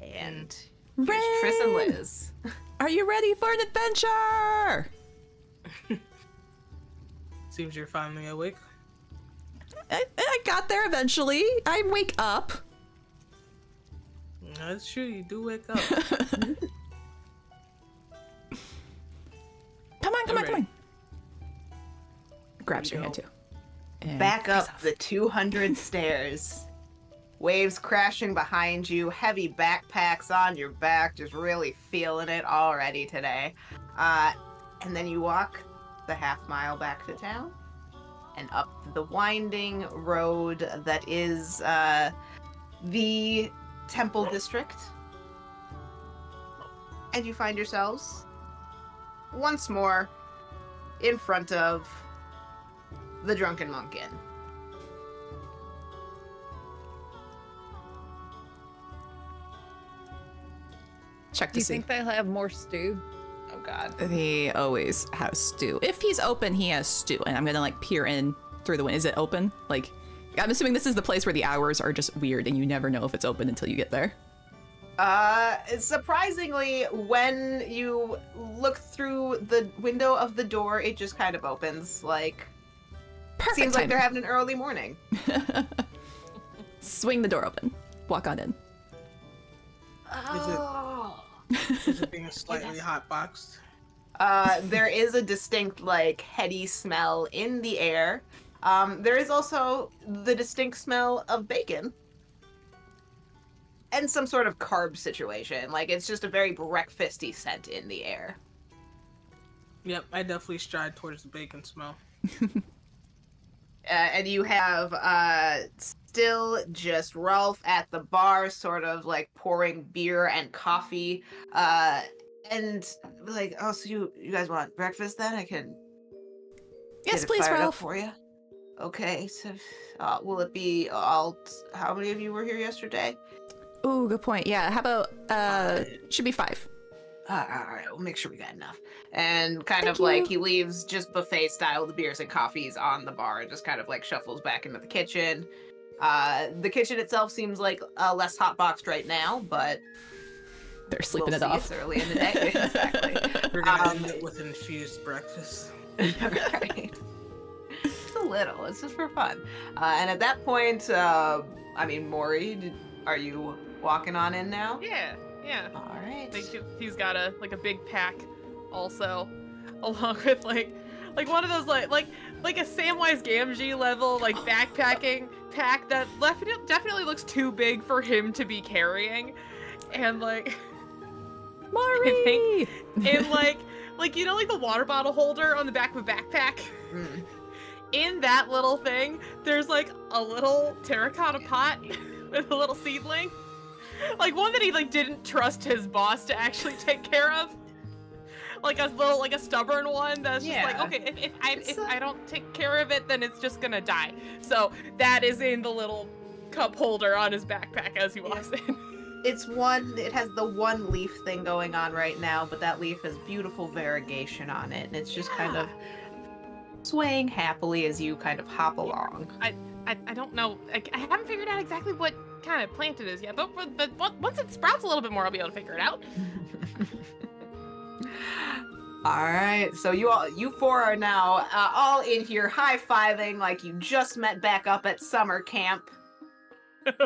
And here's Triss and Liz. Are you ready for an adventure? Seems you're finally awake. I, I got there eventually. I wake up. That's true. You do wake up. Come on, come on, come on. Grabs your hand too. And Back up the 200 stairs. Waves crashing behind you, heavy backpacks on your back, just really feeling it already today. Uh, and then you walk the half mile back to town and up the winding road that is uh, the Temple District. And you find yourselves once more in front of the Drunken Monk Inn. Check to Do you see. think they'll have more stew? Oh God. He always has stew. If he's open, he has stew. And I'm gonna like peer in through the window. Is it open? Like, I'm assuming this is the place where the hours are just weird and you never know if it's open until you get there. Uh, surprisingly, when you look through the window of the door, it just kind of opens. Like, Perfect seems like they're having an early morning. Swing the door open. Walk on in. Oh. Is it being slightly hot boxed? Uh, there is a distinct, like, heady smell in the air. Um, there is also the distinct smell of bacon. And some sort of carb situation. Like, it's just a very breakfasty scent in the air. Yep, I definitely stride towards the bacon smell. uh, and you have uh still just Rolf at the bar, sort of like pouring beer and coffee. Uh, and like, oh, so you you guys want breakfast then? I can Yes, please, Ralph. for you. Okay, so uh, will it be all? How many of you were here yesterday? Ooh, good point. Yeah, how about uh should be five. Uh, all right, we'll make sure we got enough. And kind Thank of like he leaves just buffet style the beers and coffees on the bar and just kind of like shuffles back into the kitchen. Uh, the kitchen itself seems like uh, less hot boxed right now, but They're sleeping we'll it see. off. It's early in the day. exactly. We're gonna Um, end it with infused breakfast. right. Just a little. It's just for fun. Uh, and at that point, uh, I mean, Maury, did, are you walking on in now? Yeah, yeah. All right. I think he- he's got a like a big pack, also, along with like, like one of those like like like a Samwise Gamgee level like backpacking pack that left definitely looks too big for him to be carrying, and like Maury! and like like you know like the water bottle holder on the back of a backpack. Mm. In that little thing, there's like a little terracotta pot with a little seedling. Like one that he like didn't trust his boss to actually take care of. Like a little like a stubborn one that's just like, okay, if, if I It's if a- I don't take care of it, then it's just gonna die. So that is in the little cup holder on his backpack as he walks in. It's one. It has the one leaf thing going on right now, but that leaf has beautiful variegation on it, and it's just kind of swaying happily as you kind of hop along. I, I, I don't know. I, I haven't figured out exactly what kind of plant it is yet, but, but, but once it sprouts a little bit more, I'll be able to figure it out. All right, so you all, you four are now uh, all in here high fiving like you just met back up at summer camp.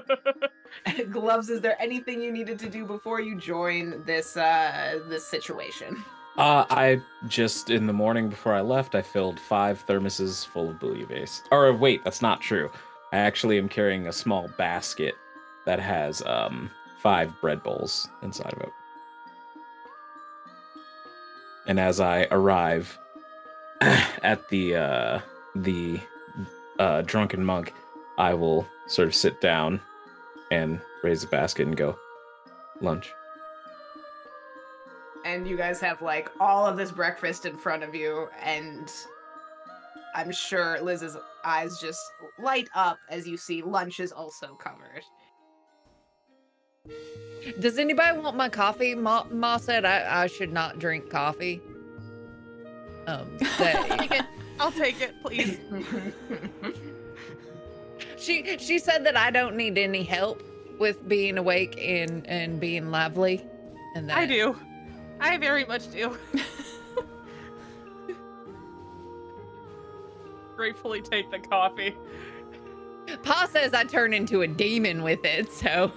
Gloves, is there anything you needed to do before you join this uh this situation? Uh, I just in the morning before I left, I filled five thermoses full of bouillabaisse. Or wait, that's not true. I actually am carrying a small basket that has um five bread bowls inside of it. And as I arrive at the uh the uh drunken monk, I will sort of sit down and raise the basket and go lunch. And you guys have like all of this breakfast in front of you, and I'm sure Liz's eyes just light up as you see lunch is also covered. Does anybody want my coffee? Ma, Ma said I, I should not drink coffee. Um, that-. I'll take it, please. she she said that I don't need any help with being awake and and being lively. And that I do. I very much do. Gratefully take the coffee. Pa says I turn into a demon with it, so.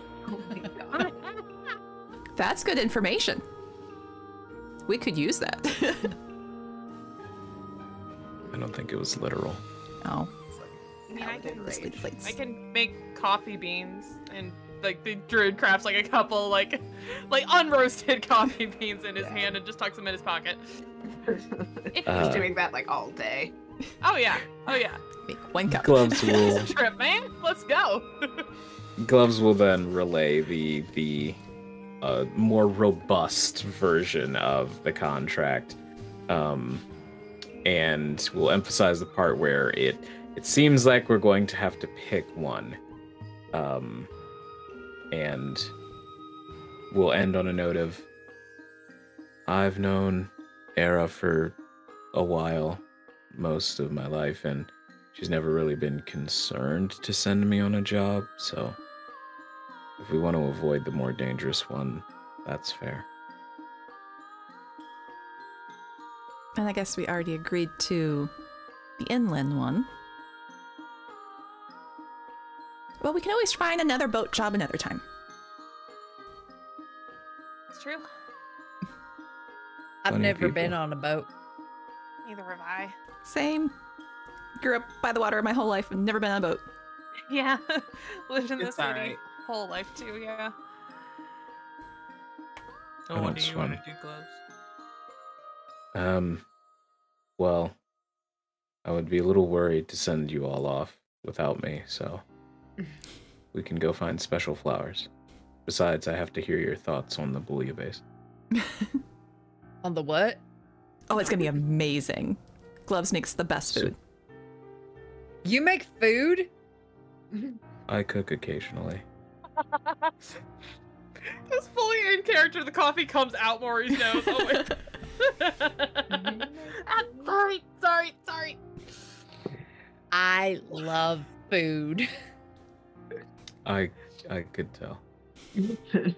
That's good information. We could use that. I don't think it was literal. oh, I mean, I can, the sweet plates. I can make coffee beans and like the Druidcrafts like a couple like like unroasted coffee beans in his Yeah. hand and just tucks them in his pocket. If He's Uh, doing that like all day. Oh yeah. Oh yeah. Make one cup. Gloves will Trip, man. Let's go. Gloves will then relay the the uh, more robust version of the contract, um, and we'll emphasize the part where it it seems like we're going to have to pick one, um, and we'll end on a note of I've known Era for a while, most of my life, and she's never really been concerned to send me on a job, so if we want to avoid the more dangerous one, that's fair. And I guess we already agreed to the inland one. Well, we can always find another boat job another time. It's true. I've never been on a boat. Neither have I. Same. Grew up by the water my whole life and never been on a boat. Yeah. Lived in the city alright. Whole life too, yeah. So I what don't you want to swim. do, gloves? Um, well, I would be a little worried to send you all off without me, so we can go find special flowers. Besides, I have to hear your thoughts on the bouillabaisse. On the what? Oh, it's gonna be amazing. Gloves makes the best So- food. You make food? I cook occasionally. Just fully in character, the coffee comes out Maury's nose. Oh my. ah, sorry, sorry, sorry. I love food. I I could tell.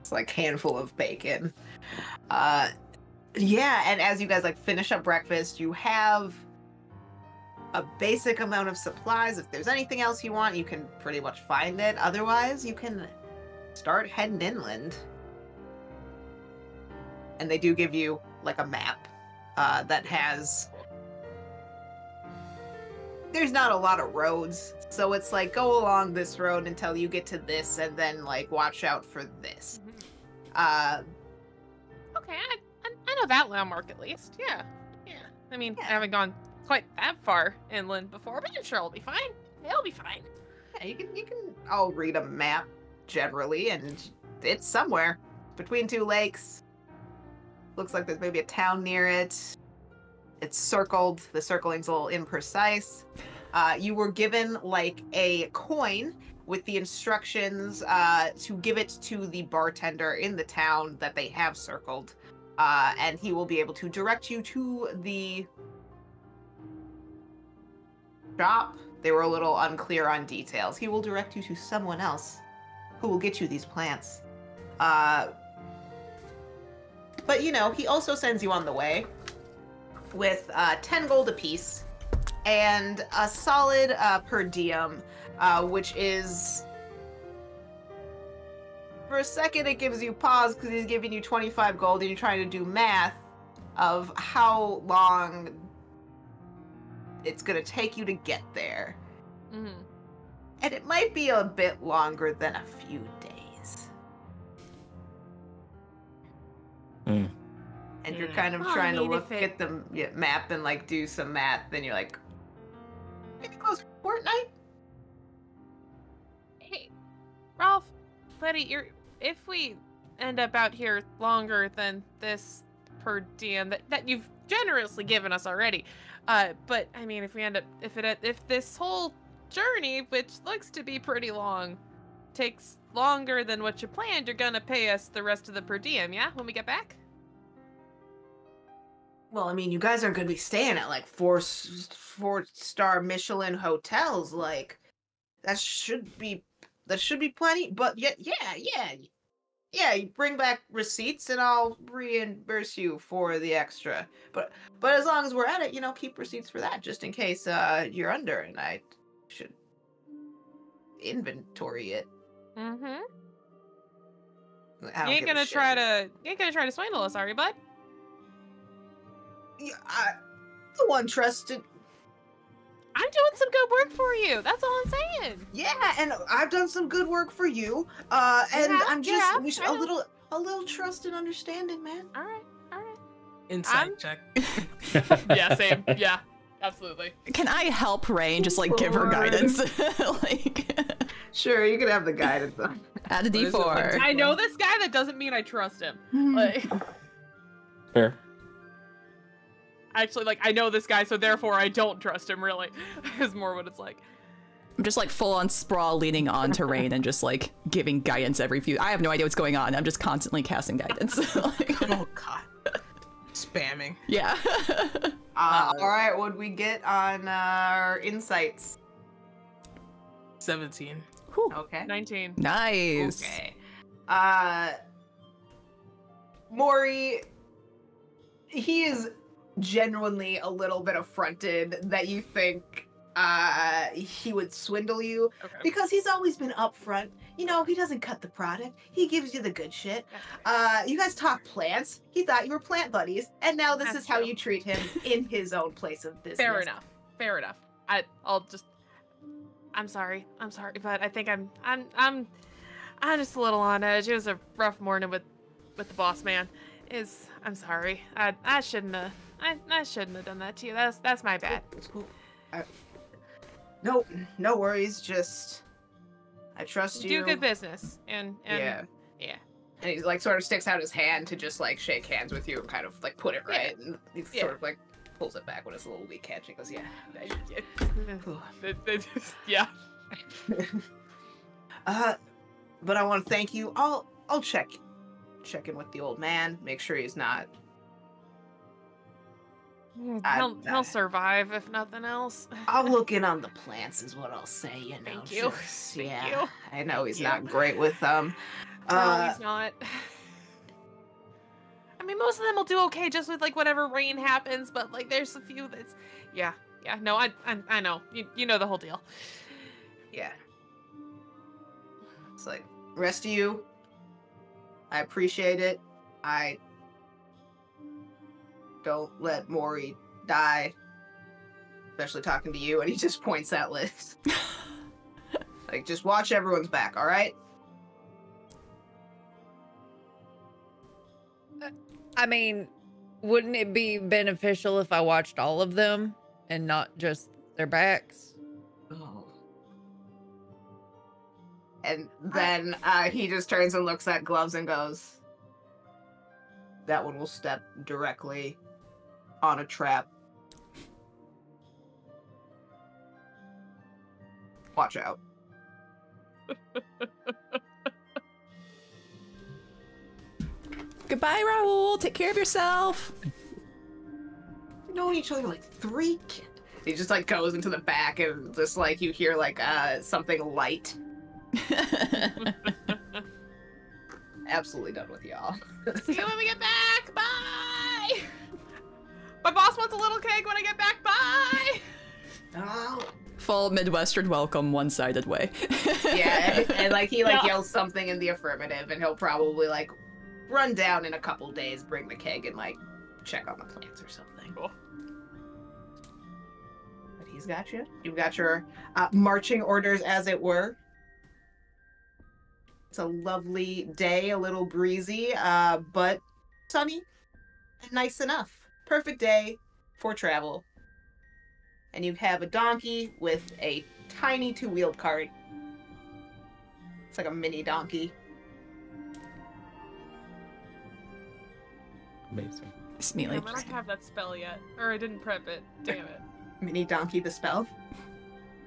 It's like handful of bacon. Uh yeah, and as you guys like finish up breakfast, you have a basic amount of supplies. If there's anything else you want, you can pretty much find it. Otherwise, you can start heading inland. And they do give you like a map uh, that has. There's not a lot of roads, so it's like go along this road until you get to this, and then like watch out for this. Uh, Okay, I, I, I know that landmark at least. Yeah, yeah. I mean, I haven't gone quite that far inland before, but I'm sure I'll be fine. It'll be fine. yeah, you can you can all read a map generally, and it's somewhere between two lakes. Looks like there's maybe a town near it. It's circled. The circling's a little imprecise. Uh, you were given like a coin with the instructions uh, to give it to the bartender in the town that they have circled, uh, and he will be able to direct you to the shop. They were a little unclear on details. He will direct you to someone else who will get you these plants. Uh, but you know, he also sends you on the way with uh, 10 gold apiece and a solid uh, per diem, uh, which is. For a second, it gives you pause because he's giving you 25 gold and you're trying to do math of how long it's going to take you to get there. hmm And it might be a bit longer than a few days. Hmm. And you're Hmm. kind of Well, I trying mean, to look it- at the yeah, map and like do some math, then you're like, maybe close to fortnight. Hey, Ralph, buddy, you're if we end up out here longer than this per diem that, that you've generously given us already, uh, but I mean, if we end up if it if this whole journey, which looks to be pretty long, takes longer than what you planned, you're gonna pay us the rest of the per diem, yeah? When we get back. Well, I mean, you guys aren't to be staying at like four four star Michelin hotels. Like that should be that should be plenty. But yeah, yeah, yeah, yeah. You bring back receipts and I'll reimburse you for the extra. But but as long as we're at it, you know, keep receipts for that just in case uh you're under and I should inventory it. Mm-hmm. You ain't gonna try to you ain't gonna try to swindle us, are you, bud? Yeah, I, the one trusted. I'm doing some good work for you. That's all I'm saying. Yeah, and I've done some good work for you. Uh, and Yeah, I'm just yeah, we should, I a little a little trust and understanding, man. All right, all right. Insight I'm- check. yeah, same. Yeah, absolutely. Can I help Ray and just like give her guidance? like, Sure, you can have the guidance on. add a What is like, d4. I know this guy. That doesn't mean I trust him. Like, Fair. Actually, like I know this guy, so therefore I don't trust him. Really, is more what it's like. I'm just like full on sprawl leaning on to Rain and just like giving guidance every few. I have no idea what's going on. I'm just constantly casting guidance. Like- Oh god. spamming. Yeah. Uh, all right, what would we get on our insights? 17. Whew. Okay. 19. Nice. Okay. Uh Maury he is genuinely a little bit affronted that you think uh he would swindle you Okay. because he's always been upfront. You know, he doesn't cut the product. He gives you the good shit. Uh you guys talk plants. He thought you were plant buddies, and now this That's is how true. you treat him in his own place of business. Fair enough. Fair enough. I I'll just I'm sorry. I'm sorry, but I think I'm I'm I'm I'm just a little on edge. It was a rough morning with with the boss man. Is I'm sorry. I I shouldn't have I, I shouldn't have done that to you. That's that's my bad. It's cool. I, no, no worries. Just I trust you. Do good business and and yeah. yeah. And he like sort of sticks out his hand to just like shake hands with you and kind of like put it Yeah. right, and he Yeah. sort of like pulls it back when it's a little weak catch. He goes, "Yeah." Yeah. Uh, but I want to thank you. I'll I'll check check in with the old man, make sure he's not. I- He'll I- he'll survive if nothing else. I'll look in on the plants, is what I'll say. You know. Thank you. just- yeah, you. I know he's not great with them. No, Uh, he's not. I mean, most of them will do okay just with like whatever rain happens, but like there's a few that's, yeah, yeah. No, I, I, I know. You, you know the whole deal. Yeah. It's like, rest of you, I appreciate it. I don't let Maury die. Especially talking to you, and he just points that list. like, just watch everyone's back, alright? I mean, wouldn't it be beneficial if I watched all of them and not just their backs? And then uh, he just turns and looks at gloves and goes, That one will step directly on a trap. Watch out. Goodbye, Raul. Take care of yourself. We've known each other like three kids. He just like goes into the back and just like you hear like uh something light. Absolutely done with y'all. See you when we get back. Bye. My boss wants a little cake when I get back. Bye. Oh. Full Midwestern welcome, one-sided way. yeah, and, and, like he like Yeah. yells something in the affirmative, and he'll probably like run down in a couple days, bring the keg, and like check on the plants or something. Cool. But he's got you. You've got your uh, marching orders, as it were. It's a lovely day, a little breezy, uh, but sunny and nice enough. Perfect day for travel. And you have a donkey with a tiny two-wheeled cart. It's like a mini donkey. Amazing. Smealy. Damn, I don't have that spell yet, or I didn't prep it. Damn it. Mini donkey the spell.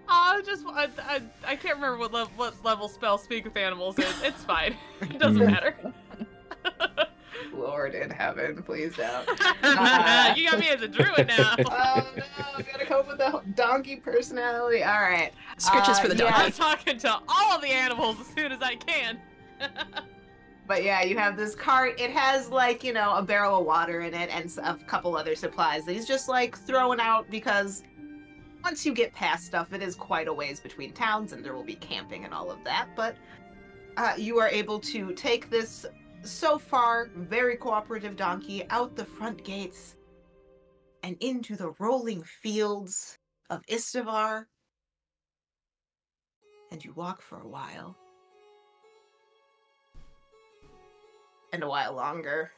I just I, I, I can't remember what, level what level spell speak with animals is. It's fine. It doesn't matter. Lord in heaven, please don't. you got me as a druid now. oh no, gotta cope with the donkey personality. All right. Scritches Uh, for the yeah. donkey. I'm talking to all of the animals as soon as I can. But yeah, you have this cart. It has like, you know, a barrel of water in it and a couple other supplies that he's just like throwing out because once you get past stuff, it is quite a ways between towns and there will be camping and all of that. But uh, you are able to take this so far very cooperative donkey out the front gates and into the rolling fields of Istavar. And you walk for a while. and a while longer,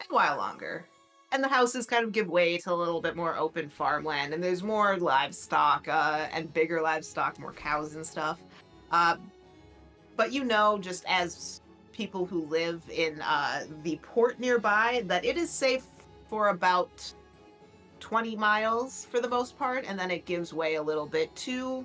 and a while longer. And the houses kind of give way to a little bit more open farmland, and there's more livestock uh, and bigger livestock, more cows and stuff. Uh, but you know, just as people who live in uh, the port nearby, that it is safe for about 20 miles for the most part, and then it gives way a little bit to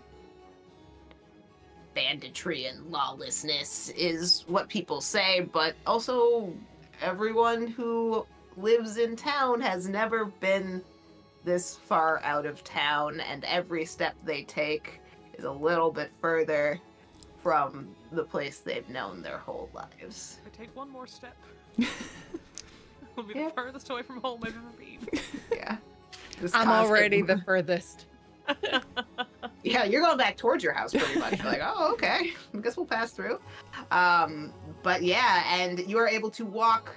banditry and lawlessness is what people say, but also everyone who lives in town has never been this far out of town, and every step they take is a little bit further from the place they've known their whole lives. If I take one more step, it'll be Yeah. the furthest away from home I've ever been. Yeah. This I'm already the furthest. Yeah, you're going back towards your house pretty much. You're like, oh, okay. I guess we'll pass through. Um, but yeah, and you are able to walk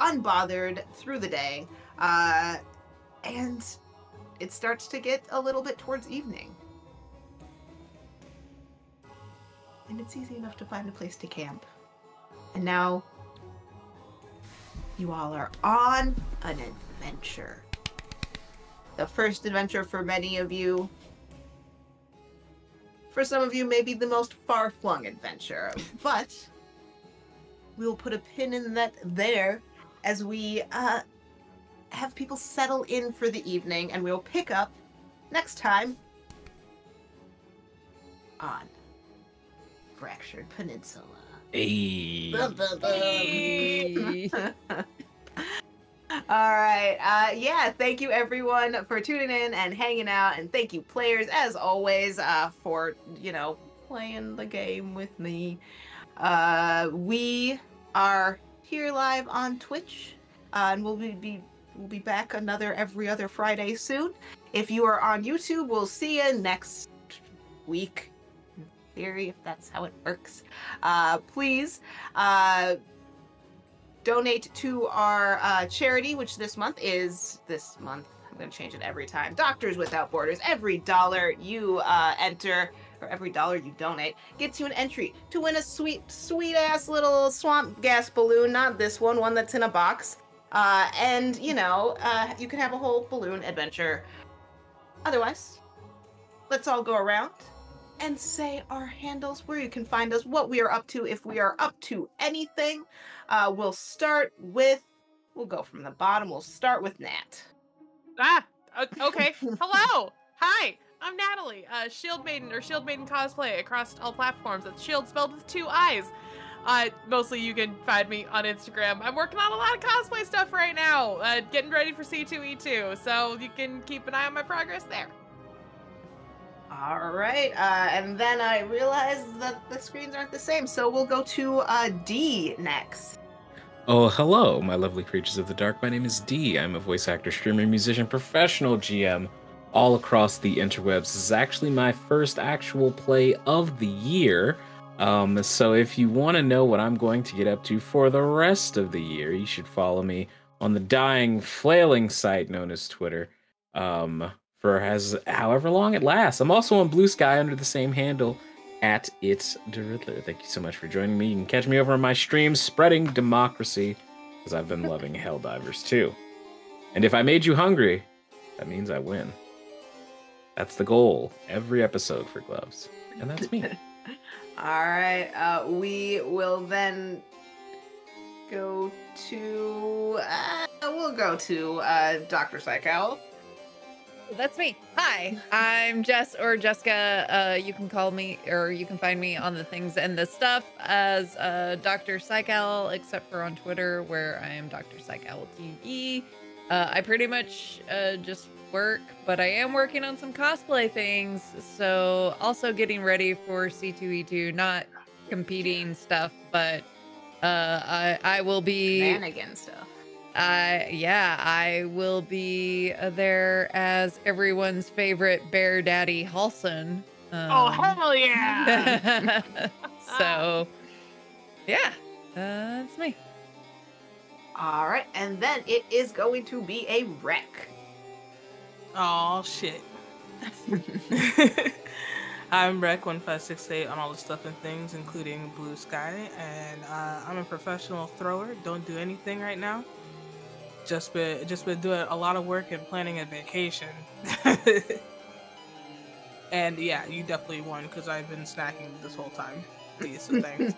unbothered through the day. Uh, and it starts to get a little bit towards evening. And it's easy enough to find a place to camp. And now you all are on an adventure. The first adventure for many of you for some of you, maybe the most far flung adventure. But we'll put a pin in that there as we uh, have people settle in for the evening, and we'll pick up next time on Fractured Peninsula. Hey. Bum, bum, bum. All right. Uh, yeah. Thank you, everyone, for tuning in and hanging out, and thank you, players, as always, uh, for you know playing the game with me. Uh, we are here live on Twitch, uh, and we'll be, we'll be back another every other Friday soon. If you are on YouTube, we'll see you next week. in Theory, if that's how it works. Uh, please. Uh, donate to our uh, charity, which this month is this month. I'm going to change it every time. Doctors Without Borders. Every dollar you uh, enter, or every dollar you donate, gets you an entry to win a sweet, sweet ass little swamp gas balloon. Not this one, one that's in a box. Uh, and you know, uh, you can have a whole balloon adventure. Otherwise, let's all go around and say our handles, where you can find us, what we are up to, if we are up to anything. Uh, we'll start with. We'll go from the bottom. We'll start with Nat. Ah, okay. Hello. Hi. I'm Natalie, uh, Shield Maiden or Shield Maiden cosplay across all platforms. It's Shield spelled with two eyes. Uh, mostly you can find me on Instagram. I'm working on a lot of cosplay stuff right now, uh, getting ready for C2E2, so you can keep an eye on my progress there. All right. Uh, and then I realized that the screens aren't the same, so we'll go to uh, D next. Oh, hello, my lovely creatures of the dark. My name is D. I'm a voice actor, streamer, musician, professional GM all across the interwebs. This is actually my first actual play of the year. Um, so if you want to know what I'm going to get up to for the rest of the year, you should follow me on the dying, flailing site known as Twitter. Um, for as however long it lasts. I'm also on Blue Sky under the same handle at It's the Riddler. Thank you so much for joining me. You can catch me over on my stream, spreading democracy, because I've been loving Helldivers 2. And if I made you hungry, that means I win. That's the goal every episode for Gloves. And that's me. All right. Uh, we will then go to. Uh, we'll go to uh, Dr. Psychowl. That's me. Hi, I'm Jess or Jessica. Uh, you can call me or you can find me on the things and the stuff as uh, Dr. Psychowl, except for on Twitter where I am Dr. Psychowl TV. Uh, I pretty much uh, just work, but I am working on some cosplay things. So also getting ready for C2E2, not competing stuff, but uh, I I will be. Shenanigan stuff. I yeah, I will be uh, there as everyone's favorite bear daddy Halsin. oh, Um, hell yeah! so yeah, uh, that's me. All right. And then it is going to be a wreck. Oh shit. I'm Rec1568 on all the stuff and things, including Blue Sky, and uh, I'm a professional thrower. Don't do anything right now. Just been just been doing a lot of work and planning a vacation. and yeah, you definitely won because I've been snacking this whole time. Please, so thanks.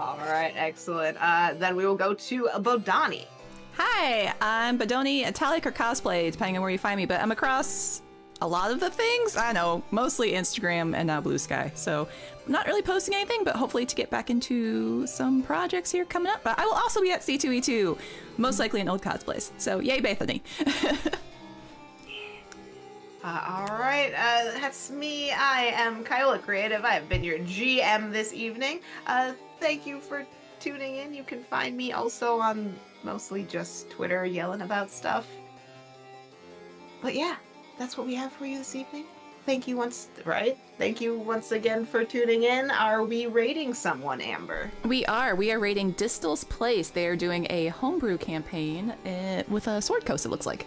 All right. Excellent. Uh, then we will go to Bodani. Hi, I'm Bodoni, Italic or cosplay, depending on where you find me, but I'm across a lot of the things. I know, mostly Instagram and now Blue Sky. So I'm not really posting anything, but hopefully to get back into some projects here coming up. But I will also be at C2E2, most likely in old cosplays. So yay, Bethany. Uh, all right, uh, that's me. I am Kyola Creative. I have been your GM this evening. Uh, thank you for tuning in. You can find me also on mostly just Twitter yelling about stuff. But yeah, that's what we have for you this evening. Thank you once, right? Thank you once again for tuning in. Are we rating someone, Amber? we are. We are rating Distal's Place. They are doing a homebrew campaign uh, with a sword coast, it looks like.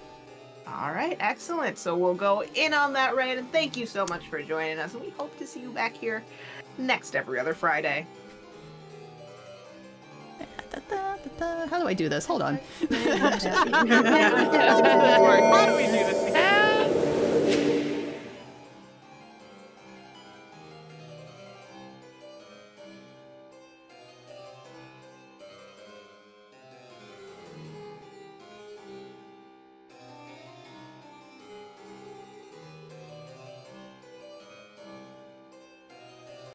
All right, excellent. So we'll go in on that raid, and thank you so much for joining us. And we hope to see you back here next every other Friday. Da, da, da, da. How do I do this? Hold on. How do we do this?